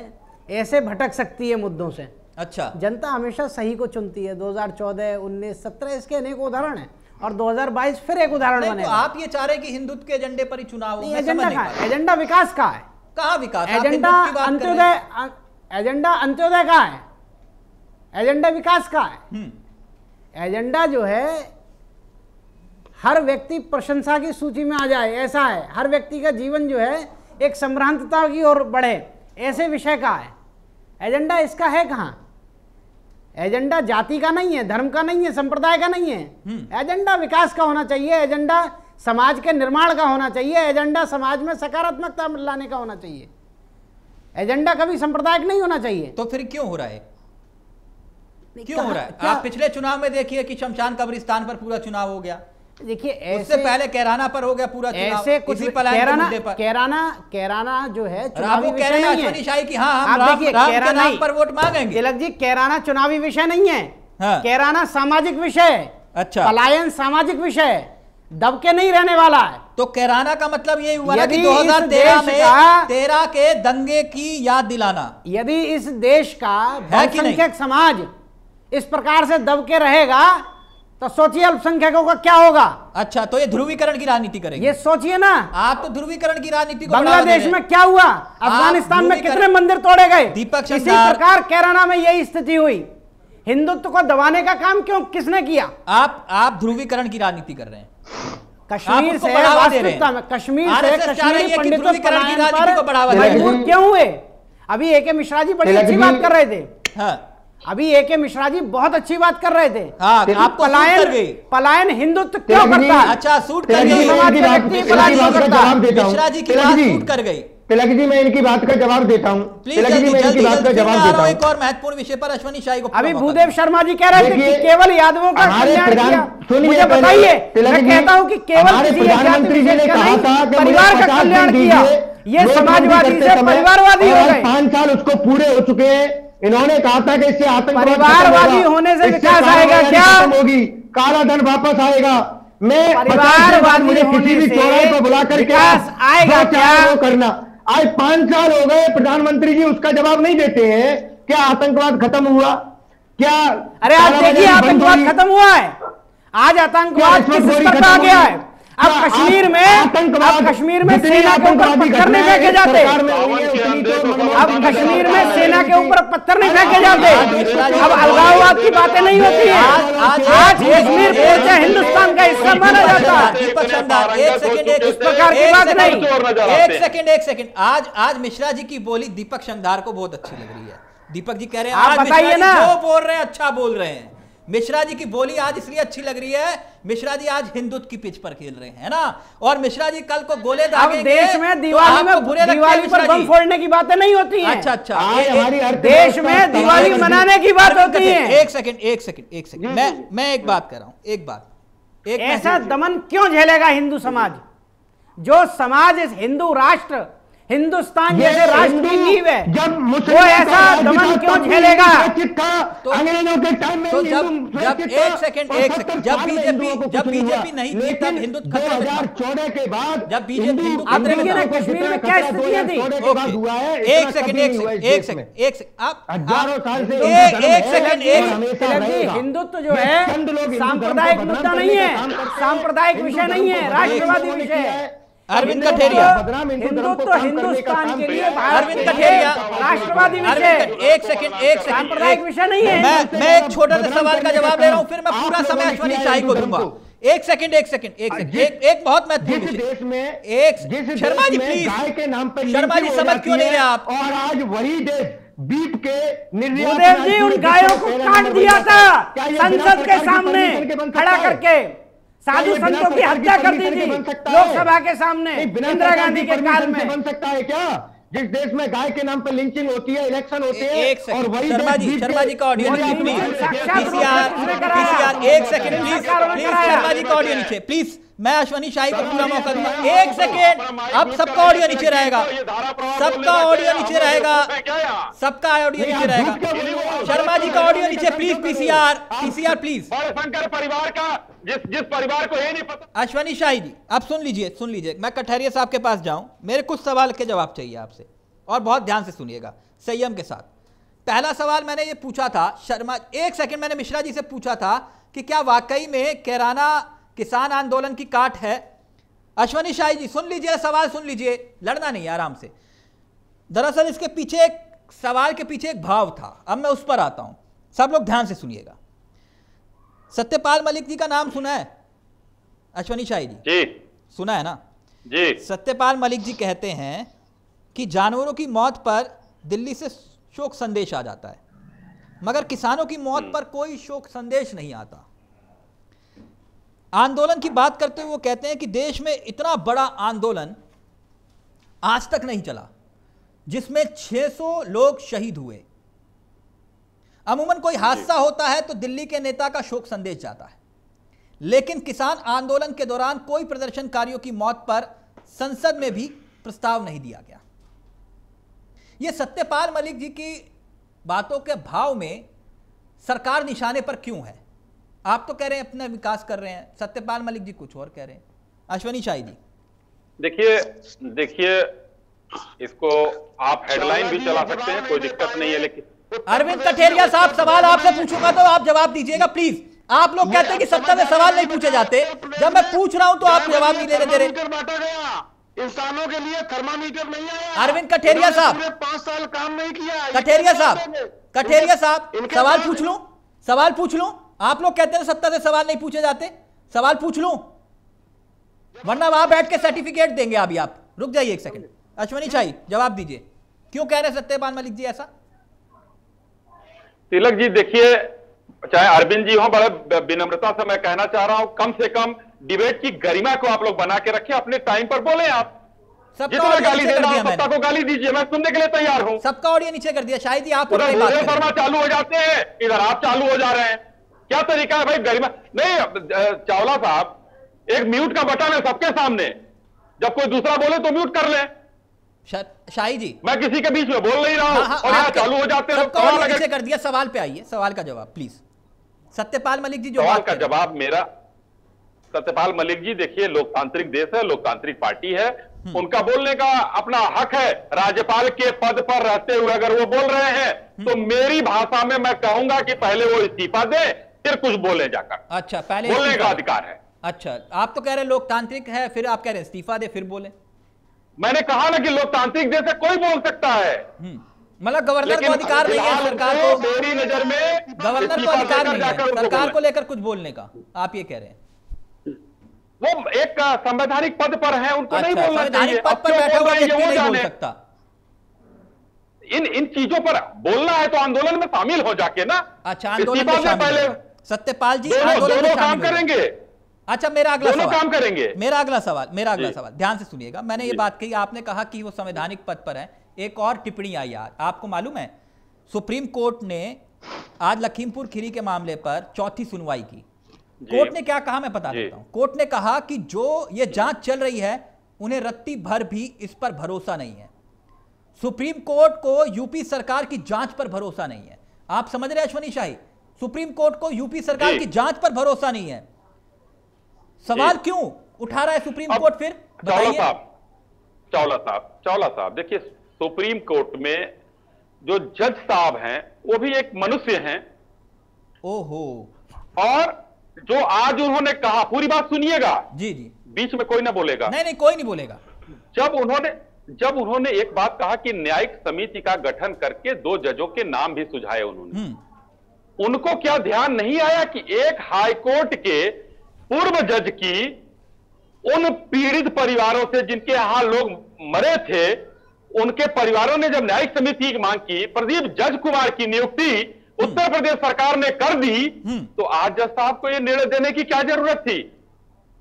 G: ऐसे भटक सकती है मुद्दों से।
B: अच्छा।
G: जनता हमेशा सही को चुनती है। 2014 19 17 इसके अनेक उदाहरण हैं और 2022 फिर एक उदाहरण
B: नहीं, तो आप ये चाह रहे हैं कि हिंदुत्व के एजेंडे पर ही चुनाव
G: एजेंडा का एजेंडा विकास का है?
B: कहा विकास?
G: एजेंडा अंत्योदय एजेंडा अंत्योदय का है? एजेंडा विकास का है?
B: हम्म,
G: एजेंडा जो है हर व्यक्ति प्रशंसा की सूची में आ जाए ऐसा है। हर व्यक्ति का जीवन जो है एक संभ्रांतता की ओर बढ़े ऐसे विषय का है। एजेंडा इसका है कहाँ? एजेंडा जाति का नहीं है धर्म का नहीं है संप्रदाय का नहीं है। एजेंडा विकास का होना चाहिए एजेंडा समाज के निर्माण का होना चाहिए एजेंडा समाज में सकारात्मकता लाने का होना चाहिए। एजेंडा कभी सांप्रदायिक नहीं होना चाहिए।
B: तो फिर क्यों हो रहा है? क्यों हो रहा है? आप पिछले चुनाव में देखिए कि शमशान कब्रिस्तान पर पूरा चुनाव हो गया।
G: देखिए ऐसे
B: पहले कैराना पर हो गया पूरा चुनाव।
G: ऐसे कुछ कैराना
B: पर।
G: कैराना कैराना जो है चुनावी विषय नहीं है।
B: की हाँ हम
G: आप देखिए कैराना
B: पर वोट मांगेंगे।
G: तिलक जी कैराना चुनावी विषय नहीं है।
B: हाँ।
G: कैराना सामाजिक विषय है।
B: अच्छा।
G: पलायन सामाजिक विषय है। दबके नहीं रहने वाला है।
B: तो कैराना का मतलब ये हुआ ना कि
G: यदि
B: 2013 में
G: देश का-
B: 13 के दंगे की याद दिलाना।
G: यदि इस देश का बहुसंख्यक समाज इस प्रकार से दबके रहेगा तो सोचिए अल्पसंख्यकों का क्या होगा।
B: अच्छा तो ये ध्रुवीकरण की राजनीति करेंगे।
G: ये सोचिए ना।
B: आप तो ध्रुवीकरण की राजनीति को
G: बांग्लादेश में क्या हुआ? अफ़गानिस्तान में कितने मंदिर तोड़े गए?
B: दीपक
G: इसी प्रकार कैराना में यही स्थिति हुई। हिंदुत्व को दबाने का काम क्यों किसने किया?
B: आप आप ध्रुवीकरण की राजनीति कर रहे हैं।
G: कश्मीर से
B: बढ़ावा दे रहे हैं।
G: वास्तविकता में कश्मीर से
B: है
G: कश्मीरी पंडितों
B: की राजनीति को बढ़ावा
G: पर
B: दे रहे हैं।
G: मजबूर क्यों हुए? अभी ए के मिश्रा जी बड़ी अच्छी बात कर रहे थे।
B: हाँ।
G: अभी के मिश्रा जी बहुत अच्छी बात कर रहे थे।
B: आप आपको
G: पलायन पलायन हिंदुत्व क्यों करता है?
B: अच्छा सूट कर
F: जी,
B: गई।
F: हूँ।
B: मिश्रा जी की बात सूट कर गई।
F: तिलक जी मैं इनकी बात का जवाब देता हूँ। तिलक जी मैं इनकी बात का जवाब देता
B: हूँ। एक और महत्वपूर्ण विषय पर अश्वनी शाही को
G: अभी भूदेव शर्मा जी कह रहे थे कि केवल यादवों का कल्याण
F: प्रधान- सुनिए
G: बताइए
F: तिलक
G: मैं
F: जी,
G: कहता हूँ कि केवल
F: प्रधानमंत्री जी ने कहा था कि
G: परिवार का कल्याण किया। ये समाजवादी से परिवारवादी हो गए।
F: पाँच साल उसको पूरे हो चुके हैं। इन्होंने कहा था कि इससे आतंकवाद
G: परिवारवादी होने से विकास आएगा क्या?
F: होगी। काला धन वापस आएगा। मैं
G: परिवारवादी
F: मुझे किसी भी चौराहे पर बुला करके
G: आएगा क्या?
F: करना। आज पाँच साल हो गए प्रधानमंत्री जी उसका जवाब नहीं देते हैं। क्या आतंकवाद खत्म हुआ? क्या
G: अरे आप देखिए आतंकवाद खत्म हुआ है। आज आतंकवाद किस स्तर पर आ गया है? अब कश्मीर में अब कश्मीर में सेना के ऊपर पत्थर नहीं फेंके जाते।
F: तो
G: अब कश्मीर में सेना के ऊपर पत्थर नहीं फेंके जाते। अब अलगाववाद की बातें नहीं होती है।
B: आज-
G: कश्मीर पूरे हिंदुस्तान का हिस्सा माना जाता। है
B: एक सेकंड एक
G: इस प्रकार की बात
B: सेकंड,
G: नहीं।
B: एक सेकंड एक सेकंड आज आज मिश्रा जी की बोली दीपक शमदार को बहुत अच्छी लग रही है। दीपक जी कह रहे हैं
G: आप बताइए ना।
B: जो बोल रहे हैं अच्छा बोल रहे हैं। मिश्रा जी की बोली आज इसलिए अच्छी लग रही है मिश्रा जी आज हिंदुत्व की पिच पर खेल रहे हैं ना? और मिश्रा जी कल को गोले
G: अब
B: दागेंगे
G: देश में
B: तो
G: दिवाली
B: आपको
G: में
B: बुरे
G: दिवाली पर बम फोड़ने की बातें नहीं होती हैं।
B: अच्छा अच्छा।
F: हमारी
G: देश में दिवाली मनाने की बात होती है।
B: एक सेकंड एक सेकंड एक सेकंड। मैं मैं एक बात कर रहा हूँ एक बात। एक
G: ऐसा दमन क्यों झेलेगा हिंदू समाज? जो समाज इस हिंदू राष्ट्र हिंदुस्तान जैसे राष्ट्र की नींव है।
F: जब
G: वो ऐसा दमन क्यों झेलेगा?
B: तो-
F: अंग्रेज़ों के टाइम में
B: तो जब जब एक सेकंड एक सेकंड जब बीजेपी जब। बीजेपी नहीं थी तब हिंदुत्व खतरे में
F: 2014 के बाद
B: जब बीजेपी
F: हिंदू-
B: हिंदू
G: आप देखिए ना कश्मीर में क्या स्थिति थी?
F: 2014 के बाद हुआ है।
B: एक सेकंड एक सेकंड एक सेकंड एक सेकंड आप
F: हज़ारों साल से
B: एक
F: हिंदू
B: एक सेकंड एक
G: हिंदुत्व जो है
F: हिंदू
G: सांप्रदायिक मुद्दा नहीं है। सांप्रदायिक विषय नहीं है। राष्ट्रवादी विषय है।
B: अरविंद कठेरिया।
F: हिंदू का
G: हिंदुस्तान के लिए
B: अरविंद कठेरिया।
G: राष्ट्रवादी विषय
B: एक सेकंड एक सेकंड एक-
G: विषय नहीं है।
B: मैं मैं एक छोटा सा सवाल का जवाब दे रहा हूँ फिर मैं पूरा समय अश्वनी शाही को दूँगा। एक सेकंड एक सेकंड एक सेकंड एक एक बहुत महत्वपूर्ण विषय।
F: देश में
B: एक शर्मा जी प्लीज़
F: के नाम पर
B: शर्मा जी समझ क्यों नहीं
F: है,
B: रहे आप?
F: और आज वही देश बीफ के में
G: जी उन गायों को काट दिया था। संसद के सामने खड़ा करके साधु संतों की हत्या कर दी थी।
F: है?
G: लोकसभा के सामने इंदिरा गांधी
F: के
G: काल में।
F: बन सकता है क्या? जिस देश में गाय के नाम पर लिंचिंग होती है इलेक्शन होते हैं
B: एक सेकंड
F: और वही
B: शर्मा जी शर्मा जी का ऑडियो नीचे प्लीज़ पीसीआर पीसीआर एक second please please Sharma ji का ऑडियो नीचे प्लीज़ मैं अश्वनी शाही को पूरा मौका दूँगा। एक सेकेंड। अब सबका ऑडियो नीचे रहेगा। सबका ऑडियो नीचे रहेगा। सबका ऑडियो नीचे रहेगा। शर्मा जी का ऑडियो नीचे प्लीज़ पीसीआर पीसीआर प्लीज़
E: परिवार का जिस जिस परिवार को ये नहीं पता।
B: अश्वनी शाही जी आप सुन लीजिए सुन लीजिए। मैं कठहरिया साहब के पास जाऊँ। मेरे कुछ सवाल के जवाब चाहिए आपसे। और बहुत ध्यान से सुनिएगा संयम के साथ। पहला सवाल मैंने ये पूछा था शर्मा एक सेकंड मैंने मिश्रा जी से पूछा था कि क्या वाकई में कैराना किसान आंदोलन की काट है। अश्वनी शाही जी सुन लीजिए सवाल सुन लीजिए। लड़ना नहीं आराम से। दरअसल इसके पीछे एक सवाल के पीछे एक भाव था। अब मैं उस पर आता हूँ। सब लोग ध्यान से सुनिएगा। सत्यपाल मलिक जी का नाम सुना है? अश्वनी शाही जी।
E: जी।
B: सुना है ना?
E: जी।
B: सत्यपाल मलिक जी कहते हैं कि जानवरों की मौत पर दिल्ली से शोक संदेश आ जाता है। मगर किसानों की मौत पर कोई शोक संदेश नहीं आता। आंदोलन की बात करते हुए वो कहते हैं कि देश में इतना बड़ा आंदोलन आज तक नहीं चला जिसमें 600 लोग शहीद हुए। अमूमन कोई हादसा होता है तो दिल्ली के नेता का शोक संदेश जाता है। लेकिन किसान आंदोलन के दौरान कोई प्रदर्शनकारियों की मौत पर संसद में भी प्रस्ताव नहीं दिया गया। यह सत्यपाल मलिक जी की बातों के भाव में सरकार निशाने पर क्यों है? आप तो कह रहे हैं अपना विकास कर रहे हैं। सत्यपाल मलिक जी कुछ और कह रहे हैं। अश्वनी शाही जी।
E: देखिए देखिए इसको आप हेडलाइन भी चला सकते हैं कोई दिक्कत नहीं है लेकिन
B: अरविंद कठेरिया साहब सवाल आपसे पूछूँगा तो आप जवाब दीजिएगा प्लीज़ आप लोग कहते हैं कि सत्ता में सवाल नहीं पूछे जाते। जब मैं पूछ रहा हूँ तो आप जवाब नहीं दे रहे। दे रहे
I: इंसानों के लिए थर्मामीटर नहीं आया।
B: अरविंद कठेरिया साहब।
I: पाँच साल काम नहीं किया।
B: कठेरिया साहब कठेरिया साहब सवाल पूछ लू? सवाल पूछ लूँ? आप लोग कहते हैं सत्ता से सवाल नहीं पूछे जाते। सवाल पूछ लूँ? वरना वहाँ बैठ के सर्टिफिकेट देंगे अभी आप। रुक जाइए एक सेकंड अश्वनी शाही जवाब दीजिए। क्यों कह रहे सत्यपाल मलिक जी ऐसा?
E: तिलक जी देखिए चाहे अरविंद जी हो बड़े विनम्रता से मैं कहना चाह रहा हूँ कम से कम डिबेट की गरिमा को आप लोग बना के रखिए अपने टाइम पर बोले आप।
B: सबका
E: जितना गाली देना हो को गाली दीजिए मैं सुनने के लिए तैयार हूँ।
B: सबका ऑडियो नीचे कर दिया शायद ही आप
E: चालू हो जाते हैं इधर आप चालू हो जा रहे हैं। क्या तरीका है भाई गरिमा नहीं चावला साहब एक म्यूट का बटन है सबके सामने। जब कोई दूसरा बोले तो म्यूट कर ले।
B: शा- शाही जी।
E: मैं किसी के बीच में बोल नहीं रहा हूँ।
B: हाँ, हाँ,
E: और यहाँ चालू हो जाते हैं
B: ऑडियो कर दिया सवाल पे आइए सवाल का जवाब प्लीज़ सत्यपाल मलिक जी जो
E: सवाल का। जवाब मेरा। सत्यपाल मलिक जी देखिए लोकतांत्रिक देश है लोकतांत्रिक पार्टी है।
B: हम्म।
E: उनका बोलने का अपना हक है। राज्यपाल के पद पर रहते हुए अगर वो बोल रहे हैं
B: हम्म।
E: तो मेरी भाषा में मैं कहूँगा कि पहले वो इस्तीफा दे फिर कुछ बोले जाकर।
B: अच्छा पहले
E: बोलने का अधिकार है।
B: अच्छा आप तो कह रहे हैं लोकतांत्रिक है फिर आप कह रहे हैं इस्तीफा दे फिर बोले।
E: मैंने कहा ना कि लोकतांत्रिक है कोई बोल सकता है।
B: हम्म। मतलब गवर्नर को अधिकार नहीं है सरकार को
E: मेरी नज़र में
B: गवर्नर को अधिकार नहीं है सरकार को लेकर कुछ बोलने का आप ये कह रहे हैं।
E: वो एक संवैधानिक पद पर है उनको
B: अच्छा, नहीं
E: बोलना चाहिए।
B: पद पर बैठा हुआ व्यक्ति नहीं बोल सकता।
E: इन इन चीज़ों पर बोलना है तो आंदोलन में शामिल हो जाके ना।
B: अच्छा आंदोलन में
E: पहले।
B: सत्यपाल जी
E: दोनों
B: आंदोलन में
E: काम करेंगे।
B: अच्छा मेरा अगला सवाल।
E: काम करेंगे।
B: मेरा अगला सवाल मेरा अगला सवाल। ध्यान से सुनिएगा मैंने ये बात कही आपने कहा कि वो संवैधानिक पद पर है। एक और टिप्पणी आई यार आपको मालूम है सुप्रीम कोर्ट ने आज लखीमपुर खीरी के मामले पर चौथी सुनवाई की। कोर्ट ने क्या कहा मैं बता देता हूँ। कोर्ट ने कहा कि जो ये जाँच चल रही है उन्हें रत्ती भर भी इस पर भरोसा नहीं है। सुप्रीम कोर्ट को यूपी सरकार की जाँच पर भरोसा नहीं है। आप समझ रहे हैं अश्वनी शाही? सुप्रीम कोर्ट को यूपी सरकार की जाँच पर भरोसा नहीं है। सवाल क्यों उठा रहा है सुप्रीम कोर्ट फिर?
E: चावला साहब चावला साहब चावला साहब देखिए सुप्रीम कोर्ट में जो जज साहब हैं वो भी एक मनुष्य हैं।
B: ओहो।
E: और जो आज उन्होंने कहा पूरी बात सुनिएगा।
B: जी जी।
E: बीच में कोई ना बोलेगा।
B: नहीं नहीं कोई नहीं बोलेगा।
E: जब उन्होंने जब उन्होंने एक बात कहा कि न्यायिक समिति का गठन करके दो जजों के नाम भी सुझाए उन्होंने।
B: हम्म।
E: उनको क्या ध्यान नहीं आया कि एक हाईकोर्ट के पूर्व जज की उन पीड़ित परिवारों से जिनके यहाँ लोग मरे थे उनके परिवारों ने जब न्यायिक समिति की मांग की प्रदीप जज कुमार की नियुक्ति उत्तर प्रदेश सरकार ने कर दी
B: हम्म।
E: तो आज जज साहब को यह निर्णय देने की क्या ज़रूरत थी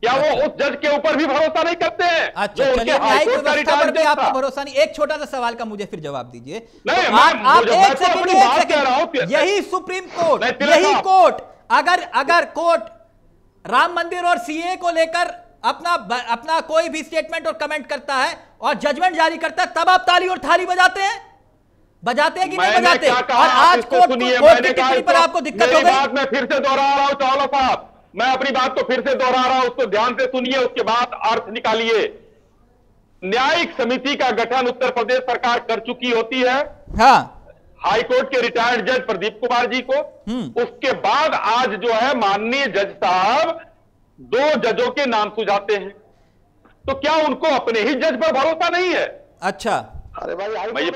E: क्या वो
B: अच्छा।
E: उस जज के ऊपर भी भरोसा नहीं करते हैं?
B: अच्छा चलिए न्यायिक व्यवस्था पर भी आपको भरोसा नहीं एक छोटा सा सवाल का मुझे फिर जवाब दीजिए।
E: नहीं,
B: तो आप आप एक
E: तो
B: सेकंड एक
E: हूँ
B: सेकंड यही सुप्रीम कोर्ट यही कोर्ट अगर अगर कोर्ट राम मंदिर और सीए को लेकर अपना अपना कोई भी स्टेटमेंट और कमेंट करता है और जजमेंट जारी करता है तब आप ताली और थाली बजाते हैं। बजाते हैं कि नहीं बजाते? और आज कोर्ट कोर्ट की टिप्पणी पर आपको दिक्कत हो गई।
E: मैं फिर से दोहरा रहा हूँ चावला साहब मैं अपनी बात को फिर से दोहरा रहा हूँ उसको ध्यान से सुनिए उसके बाद अर्थ निकालिए। न्यायिक समिति का गठन उत्तर प्रदेश सरकार कर चुकी होती है।
B: हाँ।
E: हाई कोर्ट के रिटायर्ड जज प्रदीप कुमार जी को।
B: हम्म।
E: उसके बाद आज जो है माननीय जज साहब दो जजों के नाम सुझाते हैं। तो क्या उनको अपने ही जज पर भरोसा नहीं है?
B: अच्छा।
I: अरे भाई
E: ये
B: एक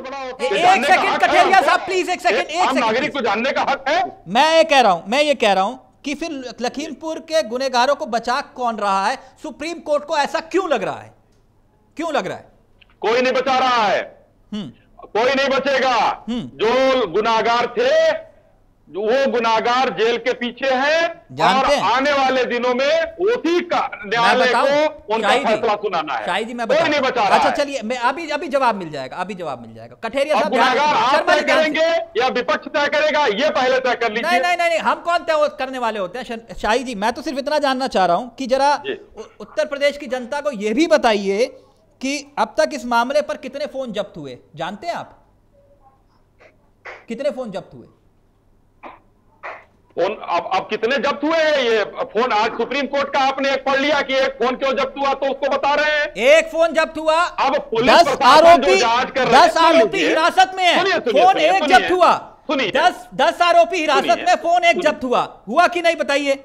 B: सेकंड, कठेरिया साहब, प्लीज़, एक सेकंड, एक सेकंड,
E: नागरिक को जानने का हक है।
B: मैं ये कह रहा हूँ मैं ये कह रहा हूँ कि फिर लखीमपुर के गुनेगारों को बचा कौन रहा है? सुप्रीम कोर्ट को ऐसा क्यों लग रहा है? क्यों लग रहा है?
E: कोई नहीं बचा रहा है।
B: हम्म।
E: कोई नहीं बचेगा।
B: हम्म।
E: जो गुनागार थे वो गुनाहगार जेल के पीछे है और आने वाले दिनों में उसी का न्यायालय को उनका फैसला सुनाना है।
B: शाही जी मैं
E: कोई नहीं बचा रहा
B: अच्छा चलिए मैं अभी अभी जवाब मिल जाएगा अभी जवाब मिल जाएगा। कठेरिया साहब रखिए।
E: आप तय करेंगे या विपक्ष तय करेगा ये पहले तय कर लीजिए।
B: नहीं नहीं नहीं, हम कौन तय करने वाले होते हैं? शाही जी मैं तो सिर्फ़ इतना जानना चाह रहा हूँ कि जरा उत्तर प्रदेश की जनता को यह भी बताइए कि अब तक इस मामले पर कितने फ़ोन जब्त हुए? जानते हैं आप? कितने फ़ोन जब्त हुए?
E: फ़ोन अब अब कितने जब्त हुए हैं ये? फ़ोन आज सुप्रीम कोर्ट का आपने एक पढ़ लिया कि एक फ़ोन क्यों जब्त हुआ तो उसको बता रहे हैं।
B: एक फ़ोन जब्त हुआ।
E: अब पुलिस
B: आरोपी
E: जाँच कर
B: दस आरोपी हिरासत में है। फ़ोन एक जब्त हुआ।
E: सुनिए।
B: दस दस आरोपी हिरासत में फ़ोन एक जब्त हुआ। हुआ कि नहीं बताइए?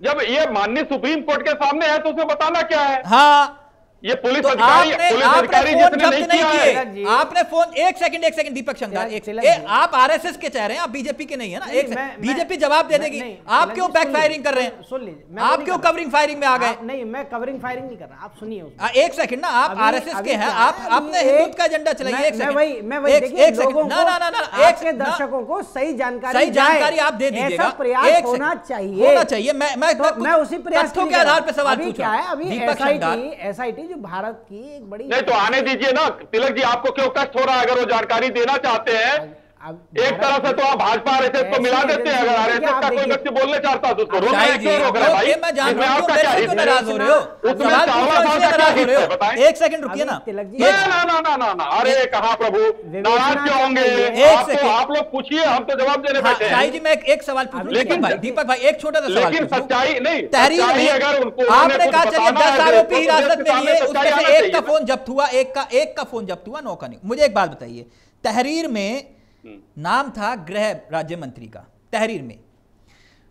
E: जब ये माननीय सुप्रीम कोर्ट के सामने है तो उसे बताना क्या है?
B: हाँ
E: ये पुलिस
B: तो
E: अधिकारी
B: आपने
E: पुलिस
B: आपने
E: अधिकारी
B: फ़ोन
E: जिसने नहीं
B: नहीं
E: किया
B: किए।
E: है।
B: आपने फ़ोन एक सेकंड एक सेकंड दीपक शंकर एक ए, आप आरएसएस के चेहरे हैं आप बीजेपी के नहीं है ना? एक बीजेपी जवाब दे देगी। आप क्यों बैक फायरिंग कर रहे
G: हैं? सुन लीजिए,
B: आप क्यों कवरिंग फायरिंग में आ गए?
G: नहीं मैं कवरिंग फायरिंग नहीं कर रहा आप सुनिए
B: एक सेकंड ना आप आरएसएस के हैं आप
G: अभी
B: आपने हिंदुत्व का एजेंडा चलाइए एक सेकंड एक ना ना एक
G: दर्शकों को सही जानकारी
B: सही जानकारी आप दे दीजिएगा।
G: प्रयास होना चाहिए।
B: होना चाहिए। मैं मैं
G: तो उसी प्रयास
B: के आधार पर सवाल पूछ
G: क्या
B: रहा
G: है? अभी
B: दीपक शंकर
G: एसआईटी एसआईटी जो भारत की एक बड़ी
E: नहीं तो आने दीजिए ना। तिलक जी आपको क्यों कष्ट हो रहा है? अगर वो जानकारी देना चाहते हैं
G: अब
E: एक तरह से तो आप भाजपा आरएसएस को
G: ऐसी
E: मिला देते हैं अगर
G: एजेंसी
E: आरएसएस
G: आप
E: का कोई व्यक्ति बोलने चाहता तो उसको
B: अब
E: रोक
B: शाही
E: रहे
B: जी,
E: क्यों रोक रहे भाई। इसमें आपका क्या हित
B: नाराज़ हो रहे हो?
E: उसमें चावला
B: पूछ रहा हूँ
E: साहब का क्या हित है? बताएँ।
B: एक सेकंड रुकिए ना।
E: ना ना ना ना ना अरे कहा प्रभु? नाराज़ क्यों होंगे? आप तो
B: सेकंड।
E: आप लोग पूछिए हम तो जवाब देने
B: हाँ,
E: बैठे
B: शाही
E: हैं
B: जी मैं एक, सवाल पूछूँ
E: लेकिन-
B: दीपक भाई दीपक भाई एक छोटा सा सवाल
E: लेकिन सच्चाई नहीं
B: तहरीर
E: अगर उनको
B: आपने कहा चलिए दस आरोपी
E: तो
B: हिरासत में लिए उसमें से एक का फ़ोन जब्त हुआ एक का एक का फ़ोन जब्त हुआ नौ का नहीं। मुझे एक बात बताइए। तहरीर में नाम था गृह राज्य मंत्री का तहरीर में।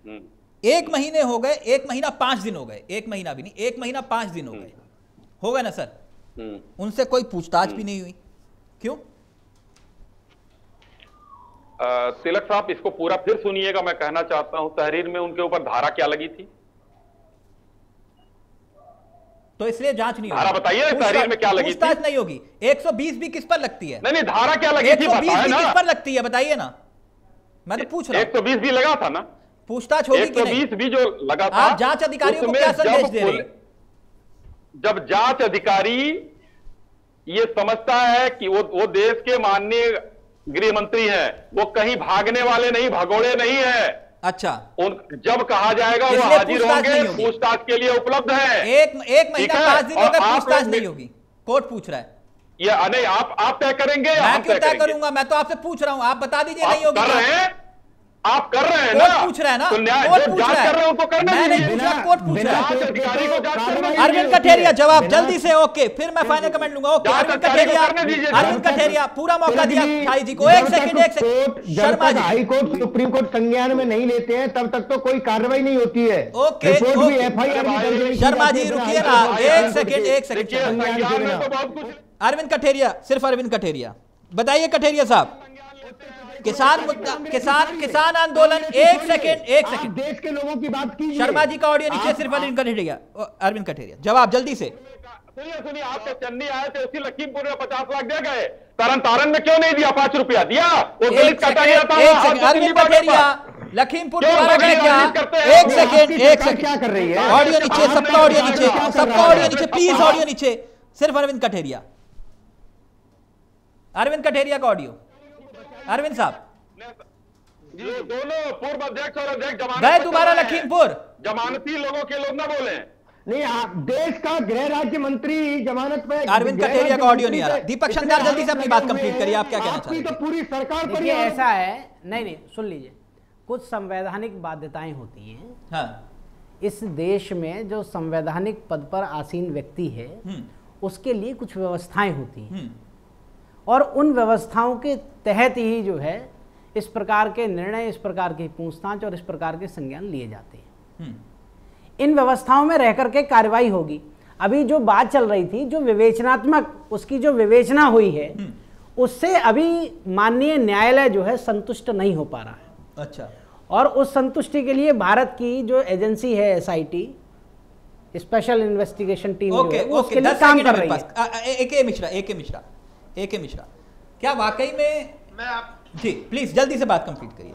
E: हम्म।
B: एक महीने हो गए एक महीना पाँच दिन हो गए एक महीना भी नहीं एक महीना पाँच दिन हो गए। हो गए ना सर?
E: हम्म।
B: उनसे कोई पूछताछ भी नहीं हुई। क्यों?
E: तिलक साहब इसको पूरा फिर सुनिएगा मैं कहना चाहता हूँ तहरीर में उनके ऊपर धारा क्या लगी थी?
B: तो इसलिए जाँच नहीं होगी।
E: बताइए, तहरीर में क्या लगी थी?
B: पूछताछ नहीं होगी। 120 भी किस पर लगती है?
E: नहीं नहीं धारा क्या लगी थी
B: 120 भी
E: ना।
B: किस पर लगती है बताइए ना। मैं तो पूछ रहा हूँ।
E: सौ भी लगा था ना?
B: पूछताछ होगी कि नहीं?
E: भी जो लगा था
B: आप जाँच अधिकारियों को क्या संदेश दे रहे हैं?
E: जब जाँच अधिकारी ये समझता है कि वो वो देश के माननीय गृह मंत्री हैं वो कहीं भागने वाले नहीं भगोड़े नहीं है
B: अच्छा।
E: उन जब कहा जाएगा वो हाजिर होंगे पूछताछ के लिए उपलब्ध है।
B: एक एक महीना पाँच दिन पूछताछ नहीं होगी। कोर्ट पूछ रहा है।
E: ये नहीं आप आप तय करेंगे
B: मैं क्यों तय
E: करूँगा?
B: मैं तो आपसे पूछ रहा हूँ। आप बता दीजिए नहीं होगी
E: आप कर रहे हैं ना
B: पूछ रहा है ना?
E: तो न्याय
B: पूछ
E: जाँच
B: रहा
E: कर रहे हैं उनको करने
B: मैं नहीं
E: दीजिए।
B: कोर्ट पूछ रहा है।
E: जाँच अधिकारी को जाँच करने दीजिए।
B: अरविंद कठेरिया जवाब जल्दी से ओके फिर मैं फाइनल कमेंट लूँगा। ओके अरविंद कठेरिया अरविंद कठेरिया पूरा मौका दिया शाही जी को। एक सेकंड एक second Sharma ji.
F: High court supreme court संज्ञान में नहीं लेते हैं तब तक तो कोई कार्रवाई नहीं होती है।
B: ओके, शर्मा जी रुकिए ना। एक सेकंड एक सेकंड।
E: तो बहुत कुछ
B: अरविंद कठेरिया सिर्फ़ अरविंद कठेरिया। बताइए कठेरिया साहब। किसान मुद्दा किसान किसान आंदोलन एक सेकंड एक
F: आप
B: सेकंड
F: देश के लोगों की बात की
B: शर्मा जी का ऑडियो नीचे सिर्फ़ अरविंद कठेरिया। अरविंद कठेरिया। जवाब जल्दी से।
E: सुनिए सुनिए आपके चन्नी आए थे उसी लखीमपुर में पचास लाख दे गए। तरन तारण में क्यों नहीं दिया? पाँच रुपया दिया। वो
B: एक
E: दलित से
B: अरविंद कठेरिया लखीमपुर? एक सेकंड एक सेकंड
F: क्या कर रही है?
B: ऑडियो नीचे सबका ऑडियो नीचे सबका ऑडियो नीचे प्लीज़ ऑडियो नीचे। सिर्फ़ अरविंद कठेरिया। अरविंद कठेरिया का ऑडियो अरविंद साहब।
E: ये दोनों पूर्व अध्यक्ष और अध्यक्ष जमानत
B: गए
E: पर
B: दोबारा
E: हैं।
B: लखीमपुर।
E: जमानती लोगों के लोग ना बोले।
F: नहीं आप देश का गृह राज्य मंत्री जमानत पे
B: अरविंद
F: राज्य
B: का ऑडियो नहीं आ रहा। दीपक शंकर जल्दी से अपनी बात कंप्लीट करिए, आप क्या कहना चाहते
F: तो पूरी सरकार पर ही
G: ऐसा है नहीं नहीं सुन लीजिए। कुछ संवैधानिक बाध्यताएँ होती हैं।
B: हाँ।
G: इस देश में जो संवैधानिक पद पर आसीन व्यक्ति है
B: हम्म।
G: उसके लिए कुछ व्यवस्थाएँ होती हैं।
B: हम्म।
G: और उन व्यवस्थाओं के तहत ही जो है इस प्रकार के निर्णय इस प्रकार की पूछताछ और इस प्रकार के संज्ञान लिए जाते हैं। इन व्यवस्थाओं में रह करके कार्रवाई होगी। अभी जो बात चल रही थी जो विवेचनात्मक उसकी जो विवेचना हुई है उससे अभी माननीय न्यायालय जो है संतुष्ट नहीं हो पा रहा है।
B: अच्छा।
G: और उस संतुष्टि के लिए भारत की जो एजेंसी है एसआईटी स्पेशल इन्वेस्टिगेशन टीम जो
B: ओके
G: है वो
B: ओके
G: उसके लिए काम कर रही है।
B: ए के मिश्रा ए के मिश्रा। ए के मिश्रा। क्या वाकई में
H: मैं आप
B: जी प्लीज़ जल्दी से बात कंप्लीट करिए।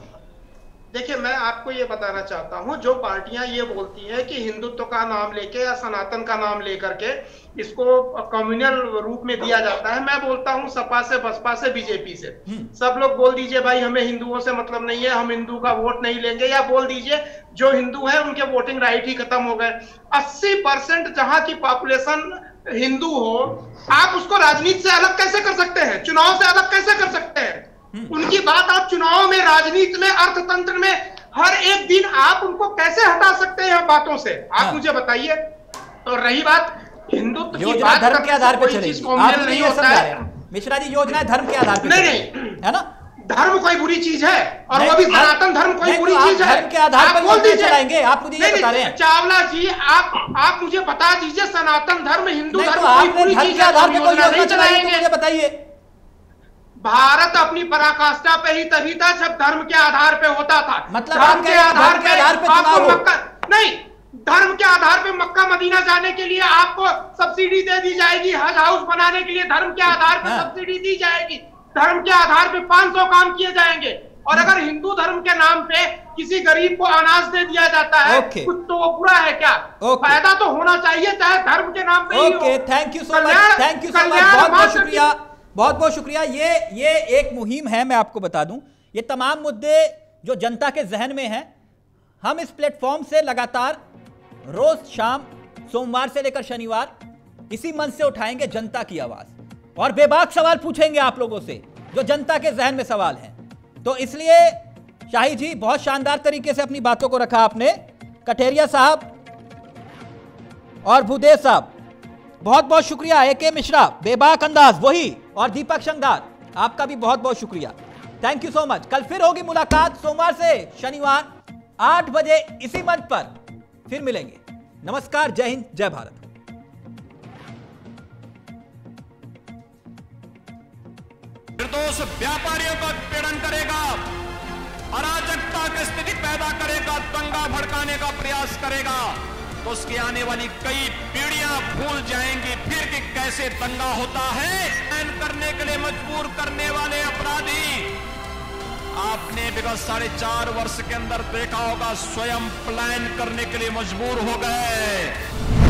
H: देखिए मैं आपको ये बताना चाहता हूँ जो पार्टियाँ ये बोलती हैं कि हिंदुत्व का नाम लेके या सनातन का नाम लेकर के इसको कम्युनल रूप में दिया जाता है मैं बोलता हूँ सपा से बसपा से बीजेपी से। सब लोग बोल दीजिए भाई हमें हिंदुओं से मतलब नहीं है हम हिंदू का वोट नहीं लेंगे या बोल दीजिए जो हिंदू है उनके वोटिंग राइट ही खत्म हो गए। अस्सी परसेंट जहाँ की पॉपुलेशन हिंदू हो आप उसको राजनीति से अलग कैसे कर सकते हैं? चुनाव से अलग कैसे कर सकते हैं? उनकी बात आप चुनाव में राजनीति में अर्थतंत्र में हर एक दिन आप उनको कैसे हटा सकते हैं बातों से? आप
B: हाँ।
H: मुझे बताइए। तो रही बात हिंदुत्व की बात
B: धर्म के आधार पे
H: कोई
B: चलेगी। आप
H: कॉम्युनल नहीं होता है।
B: मिश्रा जी योजना धर्म के आधार पे
H: नहीं,
B: चलेगी। है ना?
H: धर्म कोई बुरी चीज़ है और वो भी
B: आप-
H: सनातन धर्म कोई बुरी
B: तो
H: चीज़ है।
B: धर्म के आधार
H: आप
B: पर
H: बोल दीजिए।
B: चलाएँगे, आप मुझे ये बता रहे हैं।
H: चावला जी आप आप मुझे बता दीजिए सनातन धर्म हिंदू धर्म
B: तो
H: कोई बुरी चीज़ है
B: आधार
H: तो
B: पे कोई
H: योजना
B: तो
H: चलाएँगे।
B: मुझे बताइए।
H: भारत अपनी पराकाष्ठा पे ही तभी था जब धर्म के आधार पे होता था।
B: मतलब
H: धर्म
B: हैं धर्म के आधार पे
H: आपको मक्का नहीं धर्म के आधार पे मक्का मदीना जाने के लिए आपको सब्सिडी दे दी जाएगी हज हाउस बनाने के लिए धर्म के आधार पे
B: हाँ।
H: सब्सिडी दी जाएगी। धर्म के आधार पे 500 काम किए जाएँगे। और अगर हिंदू धर्म के नाम पे किसी गरीब को अनाज दे दिया जाता है
B: ओके।
H: कुछ तो वो बुरा है क्या?
B: ओके।
H: फ़ायदा तो होना चाहिए चाहे धर्म के नाम पे
B: okay thank you so much thank you so much बहुत बहुत शुक्रिया बहुत बहुत शुक्रिया। ये ये एक मुहिम है मैं आपको बता दूँ। ये तमाम मुद्दे जो जनता के जहन में हैं हम इस प्लेटफॉर्म से लगातार रोज शाम सोमवार से लेकर शनिवार इसी मंच से उठाएँगे जनता की आवाज़। और बेबाक सवाल पूछेंगे आप लोगों से, जो जनता के जहन में सवाल हैं। तो इसलिए शाही जी, बहुत शानदार तरीके से अपनी बातों को रखा आपने। कठेरिया साहब और भूदेव साहब, बहुत बहुत शुक्रिया। ए के मिश्रा, बेबाक अंदाज, वही, और दीपक शंगार, आपका भी बहुत बहुत शुक्रिया। थैंक यू सो मच कल फिर होगी मुलाकात, सोमवार से शनिवार, आठ बजे इसी मंच पर। फिर मिलेंगे। नमस्कार, जय हिंद, जय भारत।
A: निर्दोष व्यापारियों का उत्पीड़न करेगा। अराजकता की स्थिति पैदा करेगा, दंगा भड़काने का प्रयास करेगा। तो उसकी आने वाली कई पीढ़ियाँ भूल जाएँगी, फिर कि कैसे दंगा होता है? बैन करने के लिए मजबूर करने वाले अपराधी। आपने विगत साढ़े चार वर्ष के अंदर देखा होगा, स्वयं प्लान करने के लिए मजबूर हो गए।